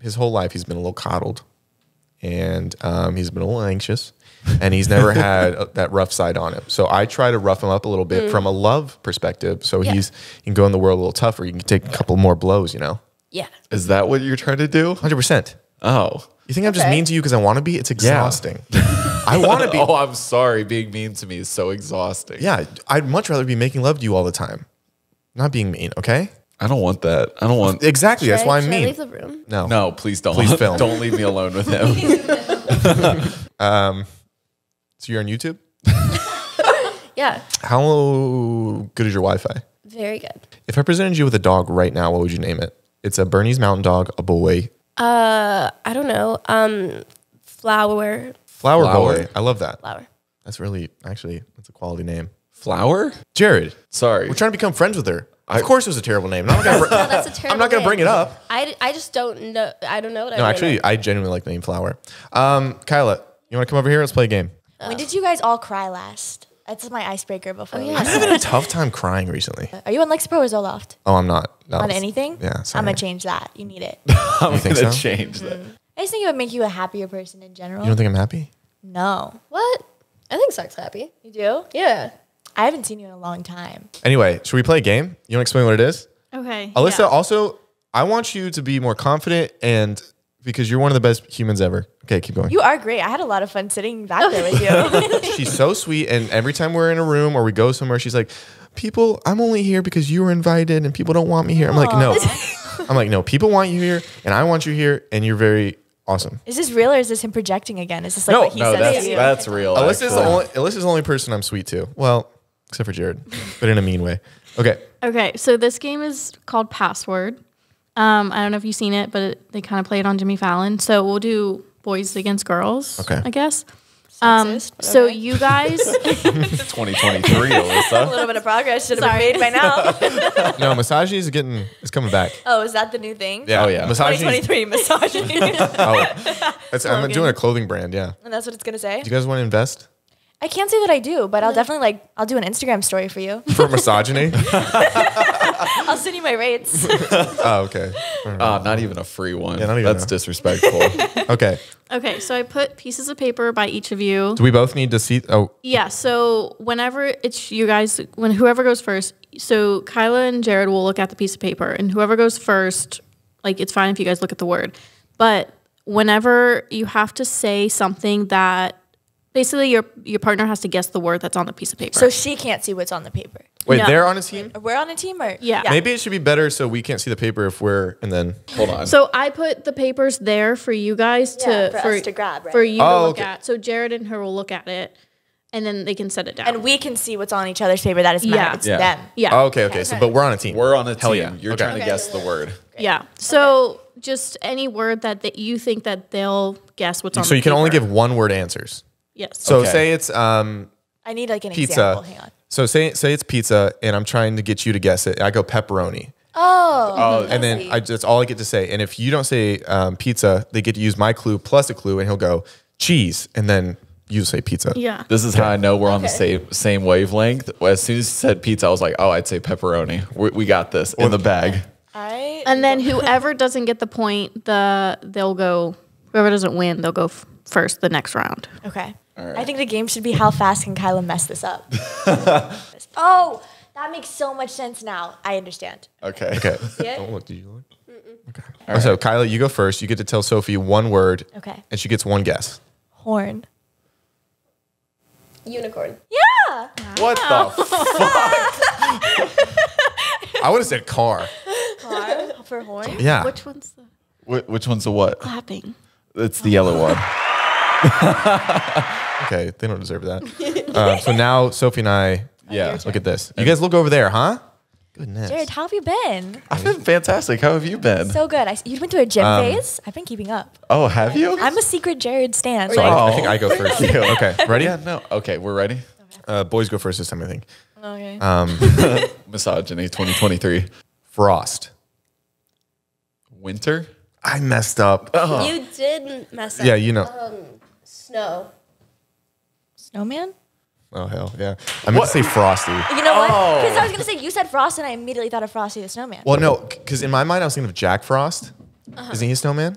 his whole life he's been a little coddled, and um, he's been a little anxious, and he's never had uh, that rough side on him. So I try to rough him up a little bit from a love perspective, so Mm. Yeah. he's he can go in the world a little tougher. You can take a couple more blows, you know. Yeah. Is that what you're trying to do? Hundred percent. Oh. You think I'm just mean to you because I want to be? It's exhausting. I want to be. Oh, I'm sorry. Being mean to me is so exhausting. Yeah, I'd much rather be making love to you all the time, not being mean. Okay. I don't want that. I don't want. Exactly. That's Should why I- I'm should I mean. leave the room? no. No, please don't. Please film. don't leave me alone with him. Um, so you're on YouTube. Yeah. How good is your Wi-Fi? Very good. If I presented you with a dog right now, what would you name it? It's a Bernese Mountain Dog, a boy, Uh, I don't know. Um, flower, flower, Flower? boy. I love that. flower. That's really actually that's a quality name. Flower? Jared, Sorry. we're trying to become friends with her. Of course, it was a terrible name. I'm not gonna, br- No, that's a terrible. I'm not gonna name. bring it up. I, I just don't know. I don't know what No, name actually. I genuinely like the name Flower. Um, Kyla, you want to come over here? Let's play a game. When did you guys all cry last? That's my icebreaker before. Oh, we yeah. I'm having a tough time crying recently. Are you on Lexapro or Zoloft? Oh, I'm not. No. On anything? Yeah, I'm gonna change that. You need it. I'm gonna so? change that. Mm. I just think it would make you a happier person in general. You don't think I'm happy? no, What? I think Suck's happy. you do. Yeah. I haven't seen you in a long time. Anyway, should we play a game? You want to explain what it is? Okay. Alyssa, yeah. also, I want you to be more confident and because you're one of the best humans ever. Okay, keep going. You are great. I had a lot of fun sitting back there with you. she's so sweet. And every time we're in a room or we go somewhere, she's like, People, I'm only here because you were invited and people don't want me here. I'm like, No. I'm like, No, people want you here and I want you here and you're very awesome. is this real or is this him projecting again? Is this like No, what he No, says that's to you? that's real. Alyssa's the, only, Alyssa's the only person I'm sweet to. Well, except for Jared, but in a mean way. Okay. Okay, so this game is called Password. Um, I don't know if you've seen it, but it, they kind of play it on Jimmy Fallon. So we'll do boys against girls. Okay. I guess. Um, Sexist, but so okay. you guys, 2023, a Alyssa. little bit of progress should have been made by now. No, misogyny is getting, is coming back. oh, is that the new thing? Yeah. Oh, yeah. Misogyny. 2023 misogyny. Oh, that's, I'm doing a clothing brand. Yeah. and that's what it's gonna say. Do you guys want to invest I can't say that I do, but I'll definitely like I'll do an Instagram story for you. for misogyny? I'll send you my rates. oh, okay. Uh, not even a free one. Yeah, not even That's a- disrespectful. Okay. okay, so I put pieces of paper by each of you. Do we both need to see? Oh, Yeah, so whenever it's you guys, when whoever goes first, so Kyla and Jared will look at the piece of paper, and whoever goes first, like it's fine if you guys look at the word, but whenever you have to say something that basically your your partner has to guess the word that's on the piece of paper. so she can't see what's on the paper. Wait, No. they're on a team? We're on a team or Yeah. Maybe it should be better so we can't see the paper if we're, and then. Hold on. So I put the papers there for you guys to Yeah, for us to grab, right? for you Oh, to look okay. at. So Jared and her will look at it, and then they can set it down. And we can see what's on each other's paper. That is Yeah. yeah. It's Yeah. them. yeah, Oh, okay, okay. So, but we're on a team. We're on a team. Hell yeah. You're Okay. trying to guess the word. yeah. So just any word that, that you think that they'll guess what's on. So the you can only give one word answers. yes. So Okay. say it's um, I need like an pizza. example. Hang on. So say say it's pizza, and I'm trying to get you to guess it. I go pepperoni, Oh. Oh, and then I that's all I get to say. And if you don't say um, pizza, they get to use my clue plus a clue, and he'll go cheese, and then you say pizza. yeah. This is how I know we're on the same same wavelength. As soon as you said pizza, I was like, oh, I'd say pepperoni. We, we got this in the bag. I And then whoever doesn't get the point, the they'll go. Whoever doesn't win, they'll go f- first the next round. okay. Right. I think the game should be how fast can Kyla mess this up. oh, that makes so much sense now. I understand. Okay. Okay. it? Don't look. Did you look? Okay. So Kyla, you go first. You get to tell Sofie one word, Okay. and she gets one guess. Horn. Unicorn. Yeah. What the? fuck? I would have said car. Car for horn. Yeah. Which one's the wh- which one's the what? clapping? It's the yellow one. Okay, they don't deserve that. Uh, so now Sofie and I Yeah. look at this. You guys look over there, huh? Goodness. Jared, how have you been? I've been fantastic. How have you been? So good. I, you went to a gym Um, phase. I've been keeping up. oh, have you? I'm a secret Jared stan. So I, I Oh. think I go first. okay, ready? yeah. No. Okay, we're ready. Uh, boys go first this time, I think. okay. Um, Misogyny 2023. Frost. Winter. I messed up. You didn't mess up. Yeah, you know. Snow. Snowman? Oh hell, yeah. I meant to say Frosty. You know what? Oh. Because I was gonna say you said Frost, and I immediately thought of Frosty the Snowman. Well, no, because in my mind I was thinking of Jack Frost. Uh-huh. Isn't he a snowman?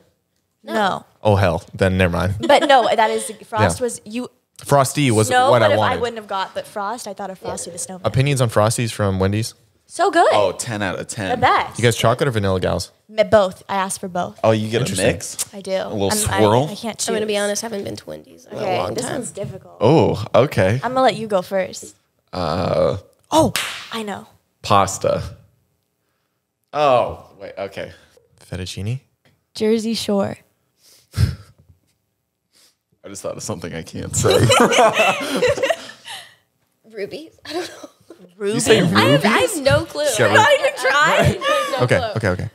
No, Oh hell, then never mind. but no, that is Frost Yeah. was you. Frosty was Snow, what what I if I wouldn't have got, but Frost, I thought of Frosty the Snowman. Opinions on Frosties from Wendy's? So good. Oh, 10 out of 10. the best. You guys chocolate or vanilla gals? Me- both. I asked for both. Oh, you get a Interesting. mix? I do. A little I'm- I- swirl? I, can't choose. I'm gonna be honest. I haven't been to Wendy's in a Okay, long this time. one's difficult. Oh, okay. I'm gonna let you go first. Uh, Oh, I know. pasta. Oh, wait. Okay. Fettuccine? Jersey Shore. I just thought of something I can't say. Rubies. I don't know. you say I have, I have no clue. Yeah, I'm not even trying. No Okay, clue. okay, okay.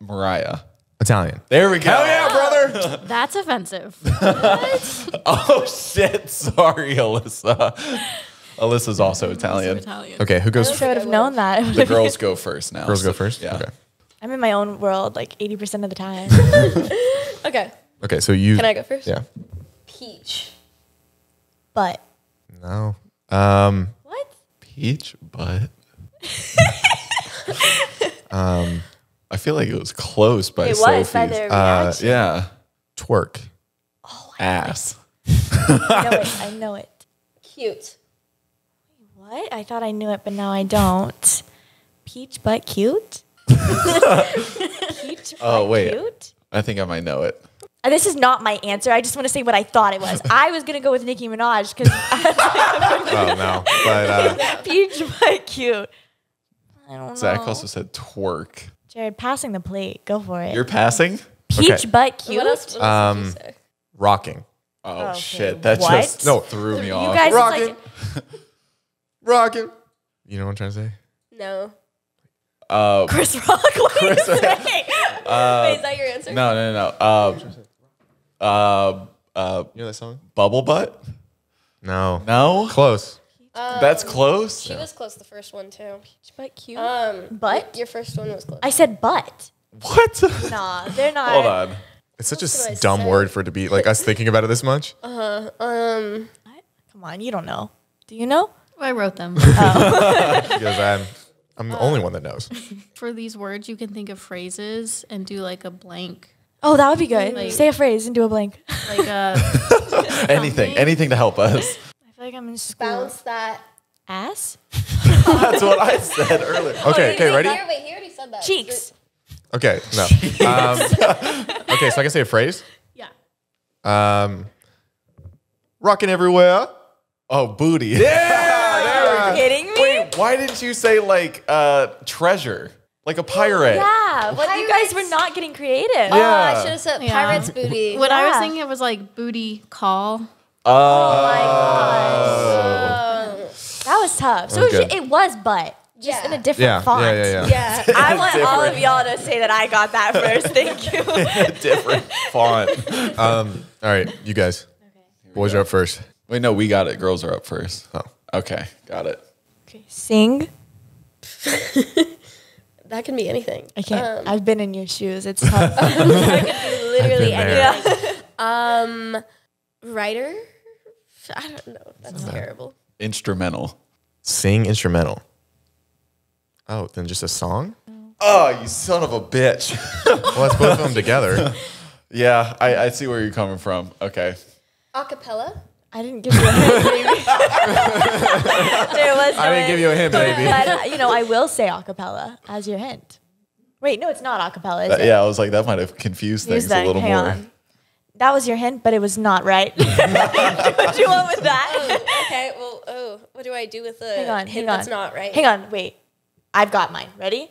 Mariah. Italian. There we go. Hell yeah, brother! That's offensive. What? Oh shit! Sorry, Alyssa. Alyssa's also Italian. Italian. Okay, who goes? I wish I would have known that. The girls go first now. Girls go first. Yeah. Okay. I'm in my own world like 80% of the time. Okay. Okay, so you. Can I go first? Yeah. Peach. but No. Um, What? Peach butt. um, I feel like it was close by It Sofie's. was by their Uh, reaction. yeah, twerk. ass. I know it. I know it. Cute. What? I thought I knew it, but now I don't. Peach butt cute? Peach butt Oh, wait. cute? I think I might know it. Uh, This is not my answer. I just want to say what I thought it was. I was gonna go with Nicki Minaj because Oh no, but uh, peach butt cute. I don't Zach know. also said twerk. Jared, passing the plate. Go for it. You're passing? peach Okay. butt cute. What else? What else Um, you say? rocking. Oh Okay, shit! That what? just No. threw me You off. guys, it's Rocking. like Rocking. You know what I'm trying to say? No. uh, Chris Rock. What are you Chris- saying? Wait, is that your answer? no, no, no. no. Uh, uh, uh, You know that song? bubble butt? No. No, Close. That's close. She was close the first one too. Peach butt cute. Um, Butt? Your first one was close. I said butt. What? Nah, they're not. Hold on. It's such a That's what I s- dumb said. word for it to be like us thinking about it this much. Uh um, Come on, you don't know. Do you know? I wrote them. because I'm I'm the only one that knows. For these words, you can think of phrases and do like a blank, Oh, that would be good. Like- Say a phrase and do a blank. like a Anything, anything to help us. I feel like I'm in school. bounce that. Ass? That's what I said earlier. Okay, okay, ready? Here, wait, he already said that. Cheeks. Okay, no. Um, okay, so I can say a phrase. yeah. Um, rocking everywhere. Oh, booty. Yeah! Are you kidding me? Wait, why didn't you say like uh treasure? Like a pirate? Yeah, but you guys were not getting creative. Oh, I should have said Yeah. pirate's booty. What I was thinking it was like booty call. Oh. My gosh. that was tough. So That was it was, good. it was butt, just in a different Yeah, font. yeah, yeah, yeah. yeah. I want all of y'all to say that I got that first. Thank you. Different font. Um, all right, you guys. Boys are up first. Wait, no, we got it. Girls are up first. Oh. Okay, got it. Okay, sing. That can be anything. I can't. Um, I've been in your shoes. It's tough. literally been there. anything. Um, writer. I don't know. That's terrible. Instrumental. Sing instrumental. Oh, then just a song? Oh, you son of a bitch. Well, let's both of them together. yeah, I, I see where you're coming from. Okay. Acapella. I didn't give you a hint, baby. there was no I didn't give you a hint, baby. But, uh, you know, I will say acapella as your hint. Wait, no, it's not acapella, is That- it? yeah, I was like, that might have confused Here's things that. a little Hang more. on. That was your hint, but it was not right. what do you want with that? Oh, okay. Well, oh, what do I do with the hang on, hint hang on. that's not right? Hang on, wait. I've got mine. Ready?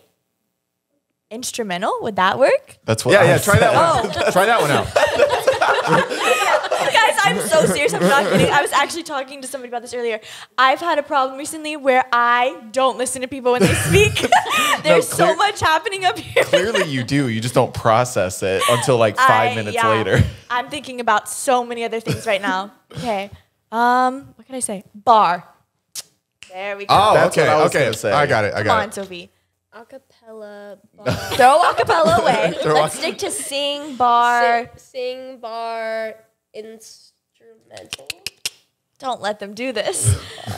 Instrumental? Would that work? That's what Yeah, I yeah, try said. that one. Oh. Try that one out. Guys, I'm so serious. I'm not kidding. I was actually talking to somebody about this earlier. I've had a problem recently where I don't listen to people when they speak. There's clear- so much happening up here. Clearly you do. You just don't process it until like five I- minutes yeah. later. I'm thinking about so many other things right now. Okay. Um, what can I say? Bar. There we go. Oh, That's okay, what I was okay. say. I got it. I Come got on, it. Sofie. Acapella. Bar. Throw acapella away. Throw Let's ac- stick to sing, bar. sing, sing, bar, instrumental, Don't let them do this.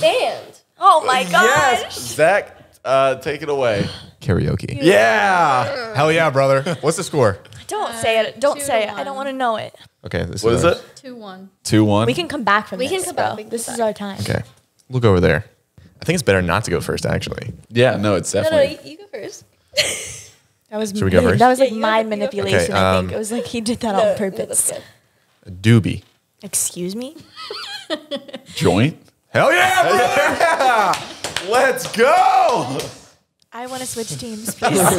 band. Oh my gosh. Yes, Zach, uh, take it away. Karaoke. Yeah. Hell yeah, brother. What's the score? Don't say it. Don't two say to it. I don't one. want to know it. Okay, this What is ours. it? Two one. Two one. We can come back from We this. can come back, though. we can This come is back. our time. Okay. Look over there. I think it's better not to go first, actually. Yeah, no, it's No, no, definitely. you, you go first. That was Should we go first? That was like Yeah, you mind go- you go first. manipulation. Okay, I um, think it was like he did that No, on purpose. that's good. A doobie. Excuse me. Joint. Hell yeah, brother! Let's go. I want to switch teams, please. All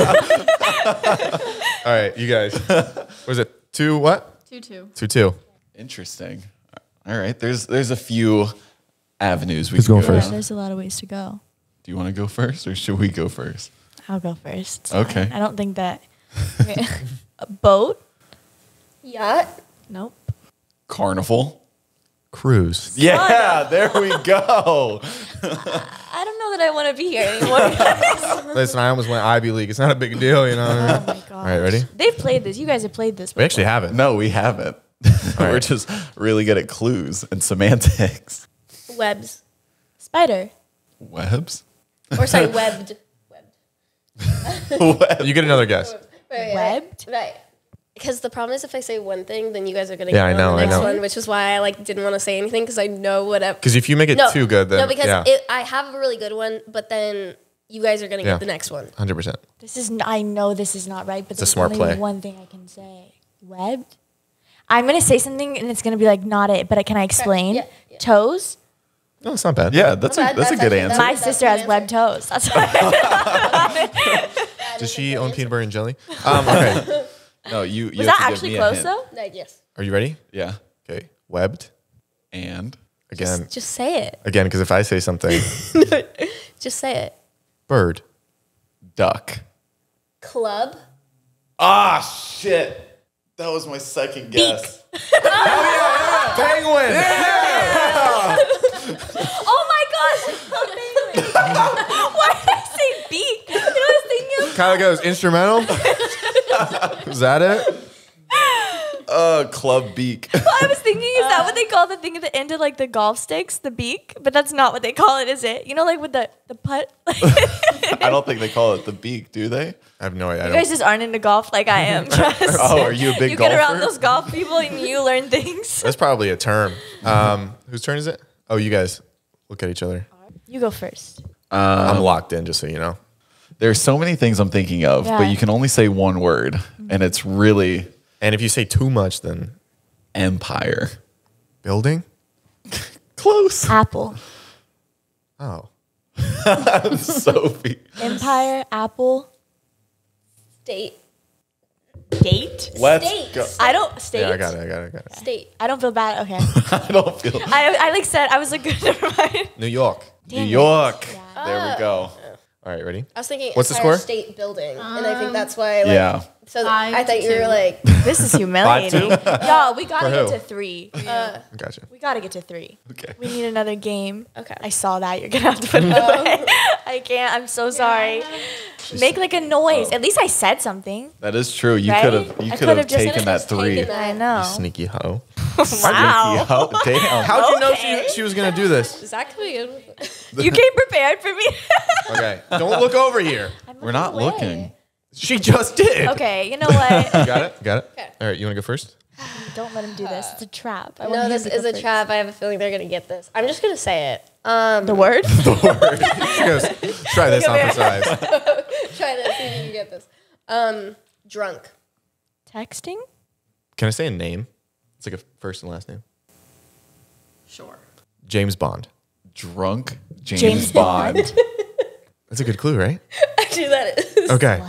right, you guys. Was it two what? Two two. Two two. Interesting. All right. There's there's a few avenues we Who's can going go first? down. there's a lot of ways to go. Do you want to go first or should we go first? I'll go first. It's Okay. fine. I don't think that. a boat? Yacht. Nope. Carnival. Cruise. Yeah, there we go. I don't know that I want to be here anymore. Listen, I almost went Ivy League. It's not a big deal, you know. oh my god. All right, ready? They've played this. You guys have played this. We actually have it. No, we haven't. We're just really good at clues and semantics. Webs. Spider. Webs? Or sorry, webbed. Webbed. You get another guess. Right, Webbed? Right. right. Because the problem is, if I say one thing, then you guys are gonna Yeah, get I know, the I next know. one, which is why I like didn't want to say anything because I know whatever. Because if you make it No, too good, then no, because yeah, it, I have a really good one, but then you guys are gonna Yeah. get the next one. hundred percent. This is n- I know this is not right, but a there's smart only play. one thing I can say. Webbed. I'm gonna say something and it's gonna be like not it, but can I explain? Yeah, yeah. Toes. No, it's not bad. Yeah, that's a, bad. that's a good actually- answer. My sister has good webbed toes. That's why. Does she own peanut butter and jelly? Um, okay. No, you. you Was have that actually close though? Like, yes. Are you ready? Yeah. Okay. Webbed And again. Just say it. again, because if I say something, Just say it. bird. duck. Club. Ah, shit. That was my second guess. Oh yeah! Penguin. Oh my gosh! Why did I say beak? You know what I was thinking of? Kyla goes instrumental. Is that it? Uh, club beak. I was thinking, is that what they call the thing at the end of like the golf sticks, the beak? But that's not what they call it, is it? You know, like with the the putt. I don't think they call it the beak, do they? I have no idea. I You don't- guys just aren't into golf like I am. Trust. Oh, are you a big you get around those golf people and you learn things. That's probably a term. Um, whose turn is it? Oh, you guys look at each other. You go first. I'm locked in, just so you know. There's so many things I'm thinking of, Yeah. but you can only say one word, mm-hmm. and it's really And if you say too much, then empire. building. Close. Apple, Oh, Sofie. Empire, Apple, State. Date. Let's States. go. I don't state. yeah, I got it. I got it. I got it. State. I don't feel bad. Okay. I don't feel. I, I like said I was like never mind. New York. New Damn it. York. There we go. Oh. All right, ready? I was thinking What's the score? State Building, and I think um, that's why. Like, Yeah. So th- Five I thought to you were like. This is humiliating. Y'all, we gotta For get who? to three. Uh, gotcha. We gotta get to three. Okay. We need another game. Okay. I saw that. You're gonna have to put it oh. away. I can't. I'm so sorry. Make like a noise. Oh. At least I said something. That is true. You Right? could have. You I could have could've just- taken that just taken three. that. I know. Sneaky hoe. Wow. Oh, damn. How'd you know Okay. she, she was gonna do this? Exactly. You came prepared for me. Okay, don't look over here. We're not away. looking. She just did. okay. You know what? Got it. Got it. Okay. All right, you want to go first? Don't let him do this. It's a trap. I want No, him this to is a first. trap. I have a feeling they're gonna get this. I'm just gonna say it. Um, The word? She goes, try this on for size. try to see if you can get this. Um, drunk. Texting? Can I say a name? It's like a first and last name. Sure. James Bond. Drunk James, James Bond. That's a good clue, right? Actually, that is. Okay.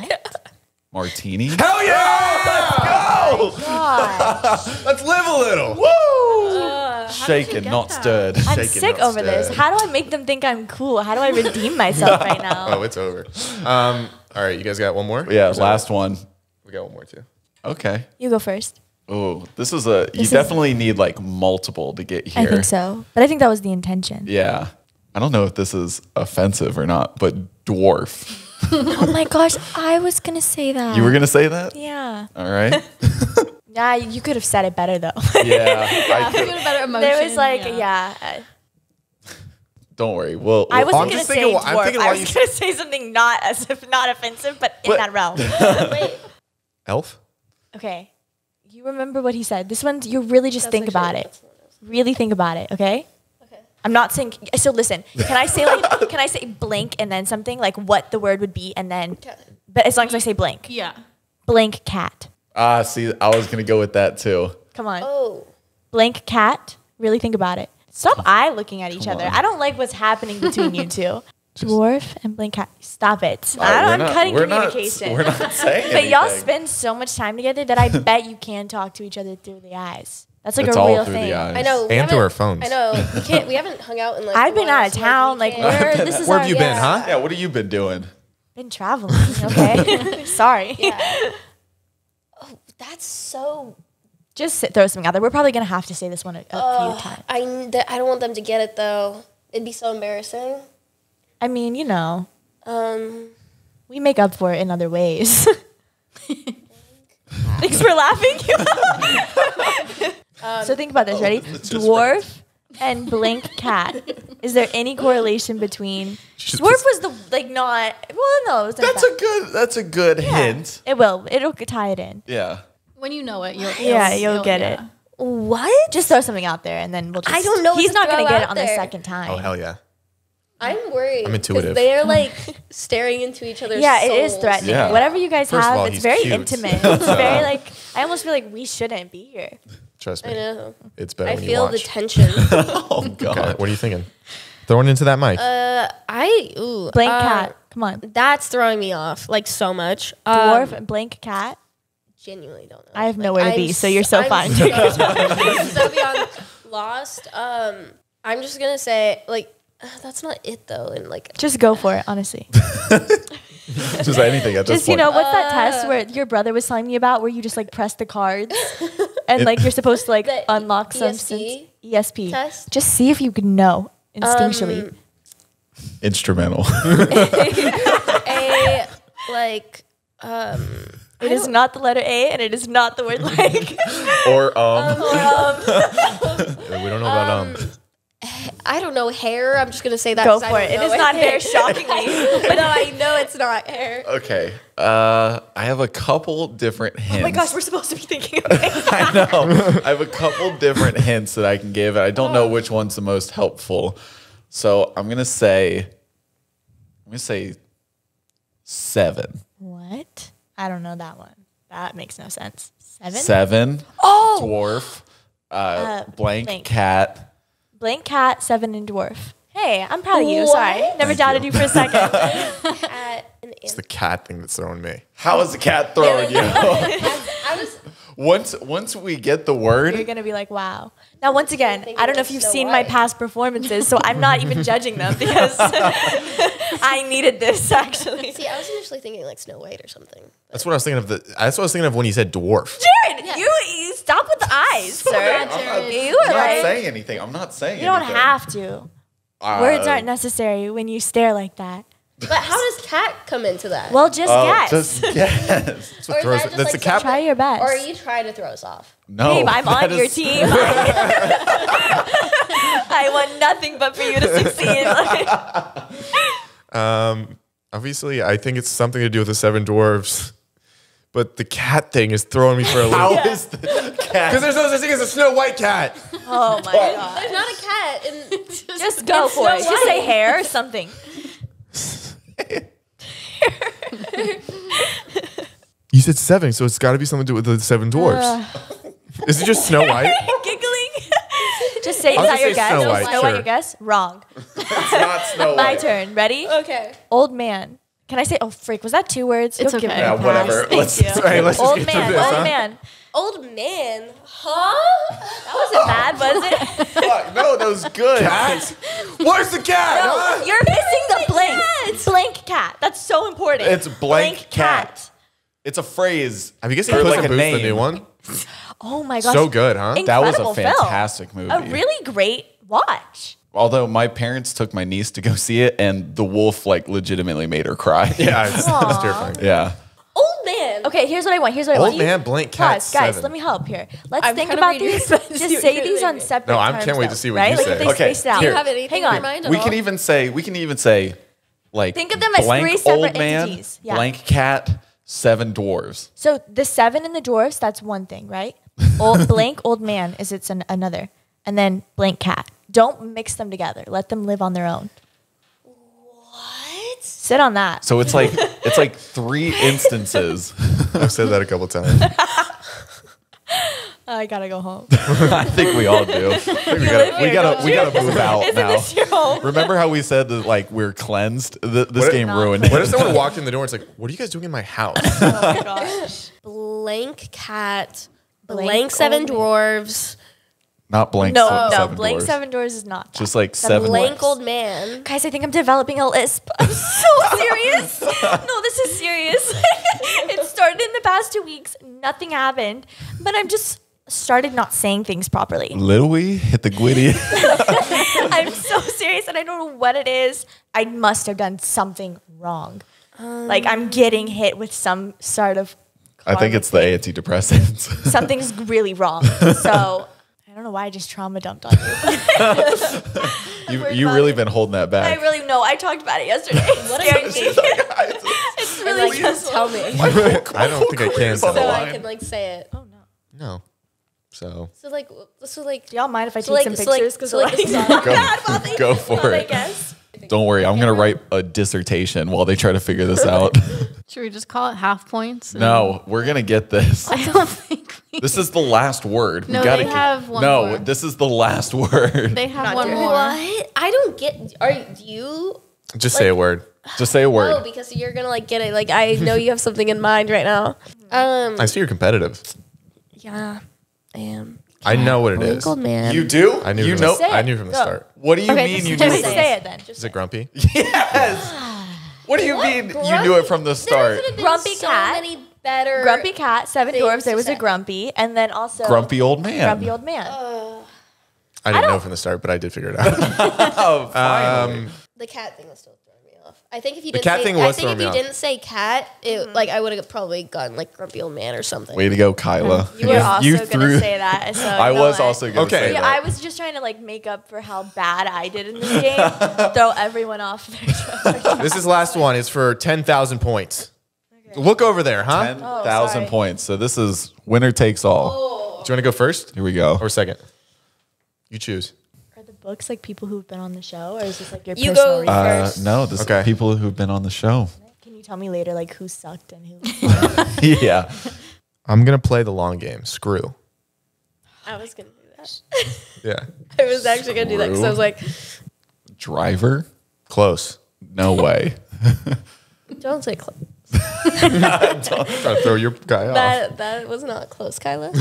Martini. Hell yeah! God. Let's live a little. Woo! Shaken, not stirred. I'm Shaken, sick not over this. stirred. How do I make them think I'm cool? How do I redeem myself right now? Oh, it's over. Um, all right, you guys got one more? Yeah, is that last it? one. We got one more too. Okay. You go first. Oh, this is a. You is- definitely need like multiple to get here. I think so. But I think that was the intention. Yeah. I don't know if this is offensive or not, but dwarf. Oh my gosh, I was gonna say that. You were gonna say that? Yeah. All right. Yeah, you could have said it better though. Yeah. I could- better emotion. there was like, yeah. uh, don't worry. Well, I wasn't gonna say thinking wh- I'm dwarf. thinking I was gonna say something not as if not offensive, but in that realm. Wait. Elf? okay. You remember what he said. This one, you really just That's think actually- about it. that's what it is. Really think about it, okay? Okay. I'm not saying. So listen, can I say like, can I say blank and then something like what the word would be and then, Okay. but as long as I say blank, Yeah. blank cat. ah, see, I was gonna go with that too. Come on, Oh. blank cat. Really think about it. Stop eye looking at each Come other. on. I don't like what's happening between you two. Dwarf and blank cat. Stop it. All right, I we're I'm not- cutting we're not- communication. We're not saying but y'all spend so much time together that I bet you can talk to each other through the eyes. That's like It's a all real through thing. the eyes. I know. And through our phones. I know. We can't. We haven't hung out in like. I've a been while, out of so, town. we Like, where this is Where our, have you been, huh? Yeah, what have you been doing? Been traveling. Okay. Sorry. Yeah. Oh, that's so. Just sit, throw something out there. We're probably gonna have to say this one a, a Oh, few times. I kn- I don't want them to get it though. It'd be so embarrassing. I mean, you know, Um. we make up for it in other ways. Thanks for laughing. so think about this. Ready? Dwarf and blank cat. Is there any correlation between just dwarf was the like not well no it was like That's that. a good. That's a good hint. it will it'll tie it in. Yeah. When you know it, you'll, Yeah, you'll get it. What? Just throw something out there and then we'll just I don't know He's not gonna get it out on the second time. Oh hell yeah. I'm worried. I'm intuitive. They're like staring into each other's yeah, it is threatening. Yeah. Whatever you guys First have, all, it's very cute. intimate. It's very like I almost feel like we shouldn't be here. Trust me. I know. It's better I when you feel the tension. Oh God. Okay, what are you thinking? Throwing into that mic. uh, I ooh, Blank uh, cat. Come on. That's throwing me off like so much. Dwarf Um, blank cat. genuinely don't know. I have Like, nowhere to I'm be, so you're so I'm fine. So, so beyond lost. Um, I'm just gonna say like uh, that's not it though, and like Just go for it, honestly. just anything at this Just you point. know, what's that Uh. test where your brother was telling me about, where you just like press the cards, and like you're supposed to like The unlock some ESP sense- ESP test? Just see if you can know instinctually. Um, Instrumental. a like um it is not the letter A, and it is not the word like. or um. we don't know about um. I don't know hair. I'm just gonna say that. go 'cause I for don't it. It know is not hair, shockingly. but no, I know it's not hair. Okay. Uh, I have a couple different hints. Oh my gosh, we're supposed to be thinking. Of it. I know. I have a couple different hints that I can give. and I don't know which one's the most helpful. So I'm gonna say, I'm gonna say seven. what? I don't know that one. That makes no sense. Seven. Seven. Oh, Dwarf. Uh, Uh, blank, blank. cat. Blank cat, seven, and dwarf. Hey, I'm proud of you. Sorry, never doubted you. for a second. Uh, At an It's the cat thing that's throwing me. How is the cat throwing you? I was once once we get the word, You're gonna be like, wow. Now, once again, I don't know if you've Snow seen my past performances, so I'm not even judging them because I needed this actually. see. I was initially thinking like Snow White or something. That's what I was thinking of. The that's what I was thinking of when you said dwarf. Jared, you, you stop with the eyes, sir. Jared. You I'm are not saying anything. I'm not saying You don't anything. have to. Uh, Words aren't necessary when you stare like that. But how does cat come into that? Well, just Oh, guess. just guess. That's what Or is throws. that That's like the cat. Try your best. or are you trying to throw us off? No, Babe, I'm that on your team. I want nothing but for you to succeed. Um, obviously, I think it's something to do with the seven dwarves, but the cat thing is throwing me for a loop. How is the cat? Because there's no such thing as a Snow White cat. oh my god. There's not a cat in. Just go It's for Snow it. Just say hair or something. You said seven, so it's got to be something to do with the seven dwarves. Uh. is it just Snow White? Giggling. Just say, is I was that gonna your guess? Snow Snow White, White, sure. your guess? Wrong. It's not Snow My turn. Ready? Okay. Old man. Can I say? Oh, freak! Was that two words? It's You'll give okay. me Yeah, whatever. Thank Let's- you. Hey, let's just old get man. through this, old huh? man. Old man, huh? That wasn't bad, was it? Fuck, no, that was good. Cat? Where's the cat? No, huh? you're missing the blank. It's Blank cat. That's so important. It's blank cat. It's a phrase. Have you guys seen Or Puss like in a Boots, the name. new one? Oh my gosh. So good, huh? That was a Incredible film. fantastic movie. A really great watch. Although my parents took my niece to go see it, and the wolf like legitimately made her cry. Yeah, it's, it's terrifying. yeah. Old man. Okay, here's what I want. Here's what I want. Old want. man, blank cat, Guys, guys, let me help here. Let's I'm think about these. this, but I see Just say these on separate No, I can't wait to see what right? you like say. If they Okay, spaced out. Do you here. have anything Hang in on. your mind? at We all? can even say we can even say like Think of them as three separate old man, entities. Yeah. blank cat, seven dwarves. So the seven and the dwarves. That's one thing, right? Old blank old man is it's an, another, and then blank cat. Don't mix them together. Let them live on their own. What? Sit on that. So it's like it's like three instances. I've said that a couple times. I gotta go home. I think we all do. We gotta, We gotta we gotta move out Isn't now. this your home? Remember how we said that like we're cleansed? Th- this What- game Not ruined. what if someone walked in the door and it's like, what are you guys doing in my house? Oh my gosh. Blank cat. Blank Blank, seven old man. dwarves. Not blank. No, se- no, seven blank dwarves. seven doors is not. That. Just like That's seven Blank dwarves. old man. Guys, I think I'm developing a lisp. I'm so serious. no, this is serious. it started in the past two weeks. Nothing happened, but I'm just started not saying things properly. Little we hit the gwitty. I'm so serious, and I don't know what it is. I must have done something wrong. like I'm um. getting hit with some sort of I think it's the antidepressants. something's really wrong. So I don't know why I just trauma dumped on you. you you really it. been holding that back. I really know. I talked about it yesterday. What scared me. it's really like, just tell me I don't think I can. so. I can like say it. Oh no. No. So So like, so like, Do y'all mind if I so take like, some so like, pictures? Because so like, this is Go, go for I guess. Don't worry, I'm gonna write a dissertation while they try to figure this out. Should we just call it half points? no, we're gonna get this. I don't think we. This is the last word. We No, gotta they get- have one No, more. this is the last word. They have Not one more. what? I don't get. Are you? just say a word. Just say a word. Oh, because you're gonna like get it. Like I know you have something in mind right now. Um. I see you're competitive. Yeah, I am. I know what it is. Wrinkled man. you do? I knew. You from know? the, Say I knew from the Go. start. What do you Okay, mean just, you just knew? say it then. Just Is it grumpy? Yes. What do you mean you knew it from the start? Grumpy so cat. many better. Grumpy cat, seven things dwarves. There to was a say. grumpy, and then also Grumpy old man. grumpy old man. Uh, I didn't know from the start, but I did figure it out. Oh, um, finally. The cat thing was still throwing me off. I think if you The didn't cat say, thing I was think if throwing me you off. didn't say cat, it mm-hmm. like I would have probably gotten like grumpy old man or something. Way to go, Kyla. You were also you gonna say that. So I you know was what? also gonna Okay. say Yeah, that. I was just trying to like make up for how bad I did in this game. throw everyone off their trust. this is last one. It's for ten thousand points. Look over there, huh? Oh, ten Oh, thousand sorry. points. So this is winner takes all. Oh. Do you want to go first Here we go. or second? You choose. Are the books like people who've been on the show, or is this like your You personal go- research? Uh, no, this Okay. is people who've been on the show. Can you tell me later like who sucked and who? yeah. I'm gonna play the long game. Screw. I was gonna do that. Yeah. I was actually gonna do that because I was like, Driver? Close. No way. don't say close. Trying to throw your guy off. That that was not close, Kyla.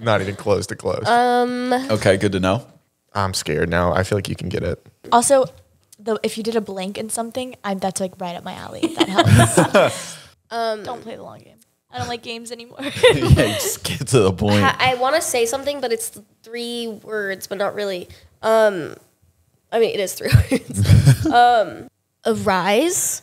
Not even close to close. Um. Okay, good to know. I'm scared now. I feel like you can get it. also, the if you did a blank in something, I, that's like right up my alley. That helps. um, don't play the long game. I don't like games anymore. yeah, just get to the point. I, I want to say something, but it's three words, but not really. Um, I mean, it is three words. um, arise.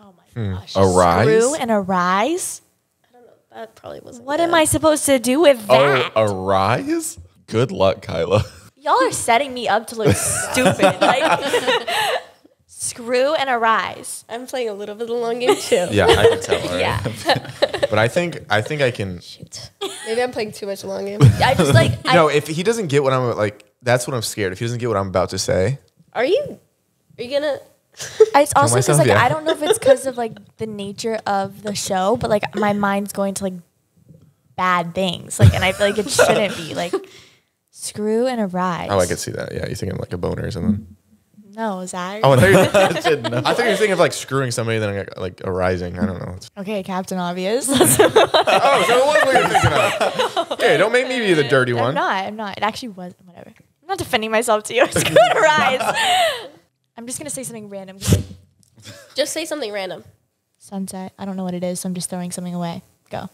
oh my gosh. Arise? Screw and arise. I don't know. That probably wasn't. What good. am I supposed to do with Oh, that? arise? Good luck, Kyla. Y'all are setting me up to look stupid. Like screw and arise. I'm playing a little bit of the long game too. Yeah, I can tell. already. Yeah. But I think I think I can. Shoot. Maybe I'm playing too much long game. I just like I, No, if he doesn't get what I'm like, that's what I'm scared. If he doesn't get what I'm about to say, Are you? Are you gonna? I- it's also because like yeah. I don't know if it's because of like the nature of the show, but like my mind's going to like bad things. Like and I feel like it shouldn't be. Like screw and arise. oh, I could see that. Yeah, you're thinking like a boner or something. No, Zach. Oh, I thought you were, I thought you were thinking of like screwing somebody, then like, like arising. I don't know. Okay, Captain Obvious. oh, so it was what you're thinking of. Okay, don't make me be the dirty one. I'm not. I'm not. It actually was. Whatever. I'm not defending myself to you. Screw and arise. I'm just gonna say something random. Just say something random. sunset. I don't know what it is, so I'm just throwing something away. Go.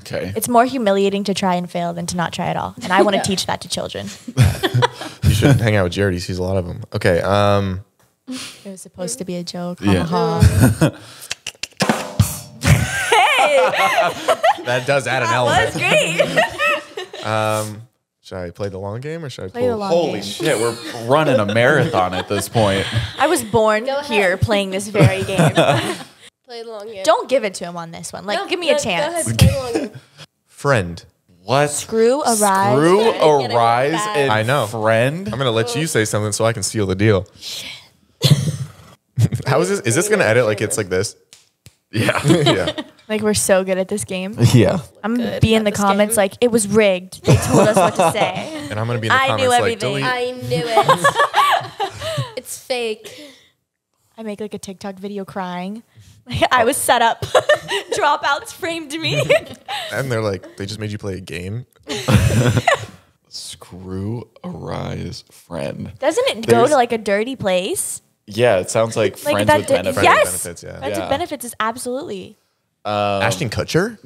Okay. It's more humiliating to try and fail than to not try at all, and I want to teach that to children. You shouldn't hang out with Jared. He sees a lot of them. Okay. Um. It was supposed to be a joke. Yeah. Ha, ha, ha. That does add an element. That was great. Should I play the long game or should I Play the pull? long Holy game. shit, we're running a marathon at this point. I was born here playing this very game. Play the long game. don't give it to him on this one. Like, No, give me go- a go chance. ahead, play the long game. Friend. What? Screw arise. Screw Yeah, I arise and I know. friend. I'm gonna let you say something so I can seal the deal. How is this? Is this gonna edit like it's like this? Yeah. yeah. Like we're so good at this game. yeah. I'm gonna be in the comments game. like it was rigged. They told us what to say. And I'm gonna be in the I knew comments like everything. delete. I knew it. it's fake. I make like a TikTok video crying. I was set up. Dropouts framed me. and they're like, they just made you play a game. Screw arise friend. Doesn't it go There's- to like a dirty place? Yeah, it sounds like, Like friends that with di- benefits. yes. benefits, yeah. Friends Yeah. with benefits is absolutely. Ashton Kutcher.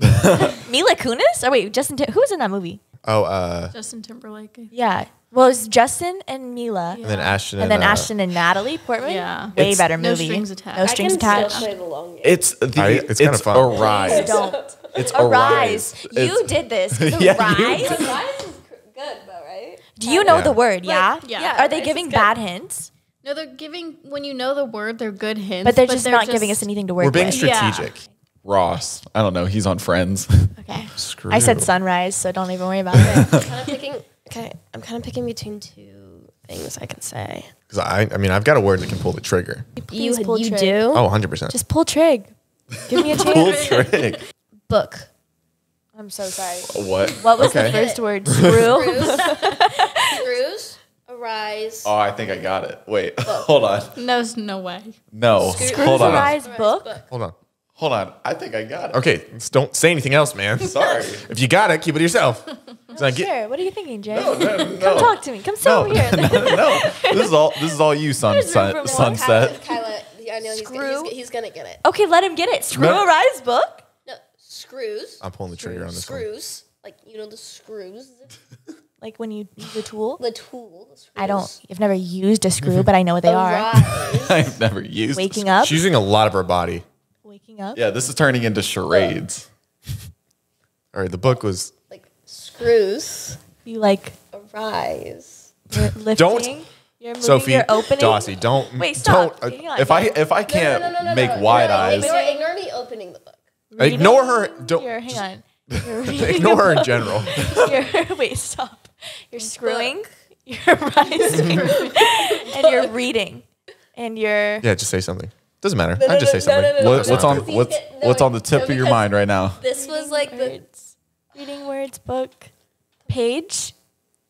Mila Kunis? Oh wait, Justin. Tim- who was in that movie? Oh, uh, Justin Timberlake. Yeah, Well, it's Justin and Mila. And then Ashton And then uh, Ashton and Natalie Portman. Yeah. Way It's- better No strings attached. No I strings I can attached. still play the long game. It's the I- it's kinda fun. Arise. Don't. It's Arise. Arise. You It's- did this. Yeah, you Arise? Rise is good though, right? Do you know Yeah. the word? Yeah. yeah. Are they giving bad hints? No, they're giving when you know the word, they're good hints. But they're just not giving us anything to work We're being with. Yeah. strategic. Ross. I don't know. He's on Friends. Okay. Screw. I said sunrise, so don't even worry about it. kind of picking. Okay, I'm kind of picking between two things I can say. because I, I mean, I've got a word that can pull the trigger. You, pull you trig. do Oh, 100 percent. Just pull trig. Give me a Cool chance. trick. book. I'm so sorry. What? What was Okay. the first word? Screw. Screws, arise. Oh, I think I got it. Wait, hold on. No, there's no way. No, Screws hold on. arise book. Hold on. Hold on. I think I got it. Okay, don't say anything else, man. Sorry. If you got it, keep it to yourself. 'Cause I get- Sure. What are you thinking, Jay? No, no, no. Come talk to me. Come sit No, over here. no. no, This is all. This is all you, sunset. Sunset. Kyla, Kyla, I know he's Screw. gonna, he's, he's gonna get it. okay, let him get it. Screw No. arise book. No, screws. I'm pulling the trigger on this one. Screws. Like you know the screws, Like when you use a tool. the tool. The screws. I don't. I've never used a screw, but I know what they are. I've never used. Waking up. She's using a lot of her body. Waking up. Yeah, this is turning into charades. All right, the book was. like screws. You like Arise. you're lifting. Don't- You're moving. Sofie, You're opening. Dossi, don't. Wait, stop. Don't, uh, If I if I can't No, no, no, no, make no, no, wide no, eyes, Ignore, ignore me opening the book. Reading ignore her. Don't You're, hang on. You're ignore her in general. You're, wait, stop. You're screwing. You're rising, and you're reading, and you're. Yeah, just say something. Doesn't matter. No, I no, just no, say no, something. no, no, what, no, what's no, on what's get- no, what's on the no, tip of your mind right now? This was like the. Reading words book. Page.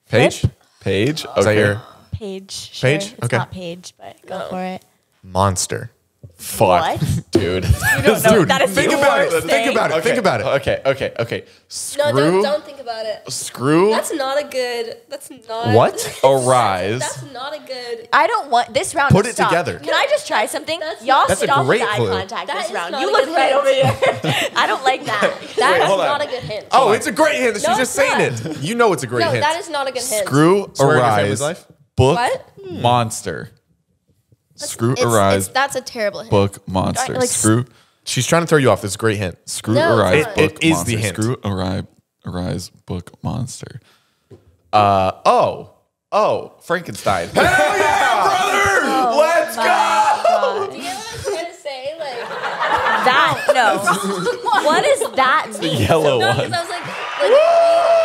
Page, Page. is that your Page. Sure. Page? It's Okay. not page, but go for it. monster? Fuck, What? dude. Dude, that is think about it. worst Think about it. Think about it. Okay, okay, okay. Screw. no. Don't don't think about it. Screw. That's not a good. That's not. What? Arise. That's not a good. I don't want this round. Put to it stop. together. Can I just try something? That's Y'all That's a stop great with eye clue. contact That this round. not You a look good right hint. over here. I don't like that. That is hold on. not a good hint. Oh, it's a great hint. She's No, just saying it. You know it's a great no, hint. that is not a good hint. Screw. Swear in your family's Arise. Book. What? Monster. Screw. It's, Arise. that's a terrible hint. book. Monster. like, Screw. She's trying to throw you off. This a great hint. Screw no, arise. not. Book. It is monster. the hint. Screw. Arise. Arise. Book. Monster. Uh. Oh. Oh. Frankenstein. Hell yeah, brother! Let's go. Do you get what I'm trying to say? Like, That no. what is that mean? Yellow no, one. because I was like, like, it's like a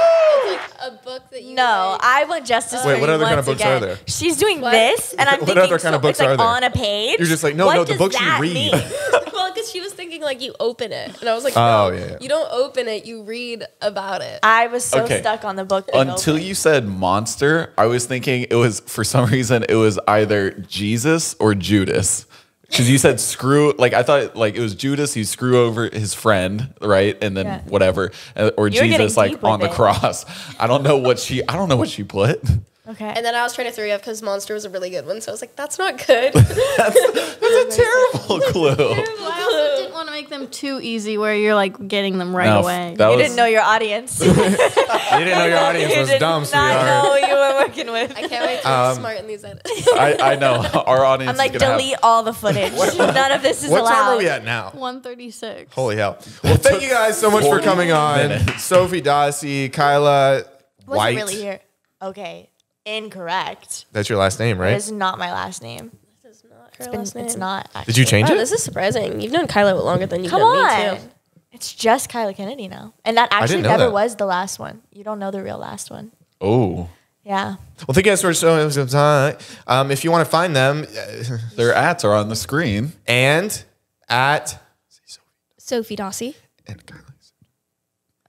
book that you. No, like- I want justice oh. Wait, for what you other kind of once books are there? She's doing What? this, and I'm What thinking, other kind of books it's like are there? on a page. You're just like, no, What no, the books you read. well, because she was thinking like you open it, and I was like, Oh, no, yeah, yeah. you don't open it, you read about it. I was so Okay. stuck on the book. Until open. you said monster, I was thinking it was for some reason it was either Jesus or Judas. Because you said screw, like I thought, like it was Judas. He screw over his friend, right, and then Yeah. whatever, uh, or You're Jesus, like on the it. cross. I don't know what she, I don't know what she put. Okay. And then I was trying to throw you off because Monster was a really good one, so I was like, that's not good. That's a terrible clue. I also didn't want to make them too easy where you're like getting them right No, away. you was didn't know your audience. you You didn't know your audience was did dumb, not sweetheart. know who you were working with. I can't wait to Um, be smart in these edits. I, I know our audience. I'm like, is gonna have- delete all the footage. None of this is What allowed. time are we at now? 136. Holy hell. Well, thank you guys so much for coming on. minutes. Sofie Dossi, Kyla Wasn't White. really here. Okay. Incorrect. That's your last name, right? is not my last name. This is not her It's, been, last name. it's not. Actually. Did you change Wow, it? this is surprising. You've known Kyla longer than you've Come known on. me too. It's just Kyla Kenedy now. And that actually never that. was the last one. You don't know the real last one. Oh, Yeah. Well, thank you guys for showing us time. Um, if you want to find them, uh, their ads are on the screen. and at Sofie Dossi. and Kyla.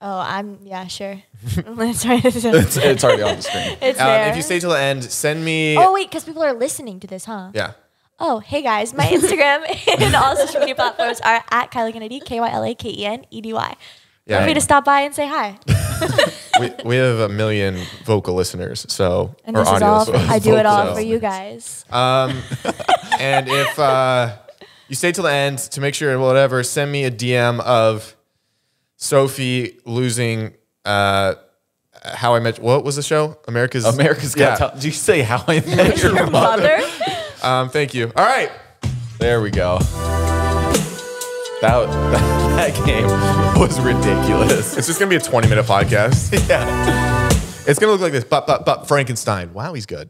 Oh, I'm, yeah, sure. Let's try this. It's, it's already on the screen. It's Um, there. if you stay till the end, send me. oh, wait, because people are listening to this, huh? Yeah. Oh, hey guys, my Instagram and all social media platforms are at Kyla Kenedy, K Y L A K E N E D Y. Yeah. Feel free to stop by and say hi. we, we have a million vocal listeners, so And or this is audio all. listeners, I do it all for you guys. Um, and if uh, you stay till the end to make sure whatever, send me a DM of Sofie losing uh, How I Met. What was the show? America's America's Yeah. Got Talent. Did you say how I met your mother? Mother. Um, thank you. All right. There we go. That, that, that game was ridiculous. It's just gonna be a 20 minute podcast. yeah. It's gonna look like this. But but but Frankenstein. Wow, he's good.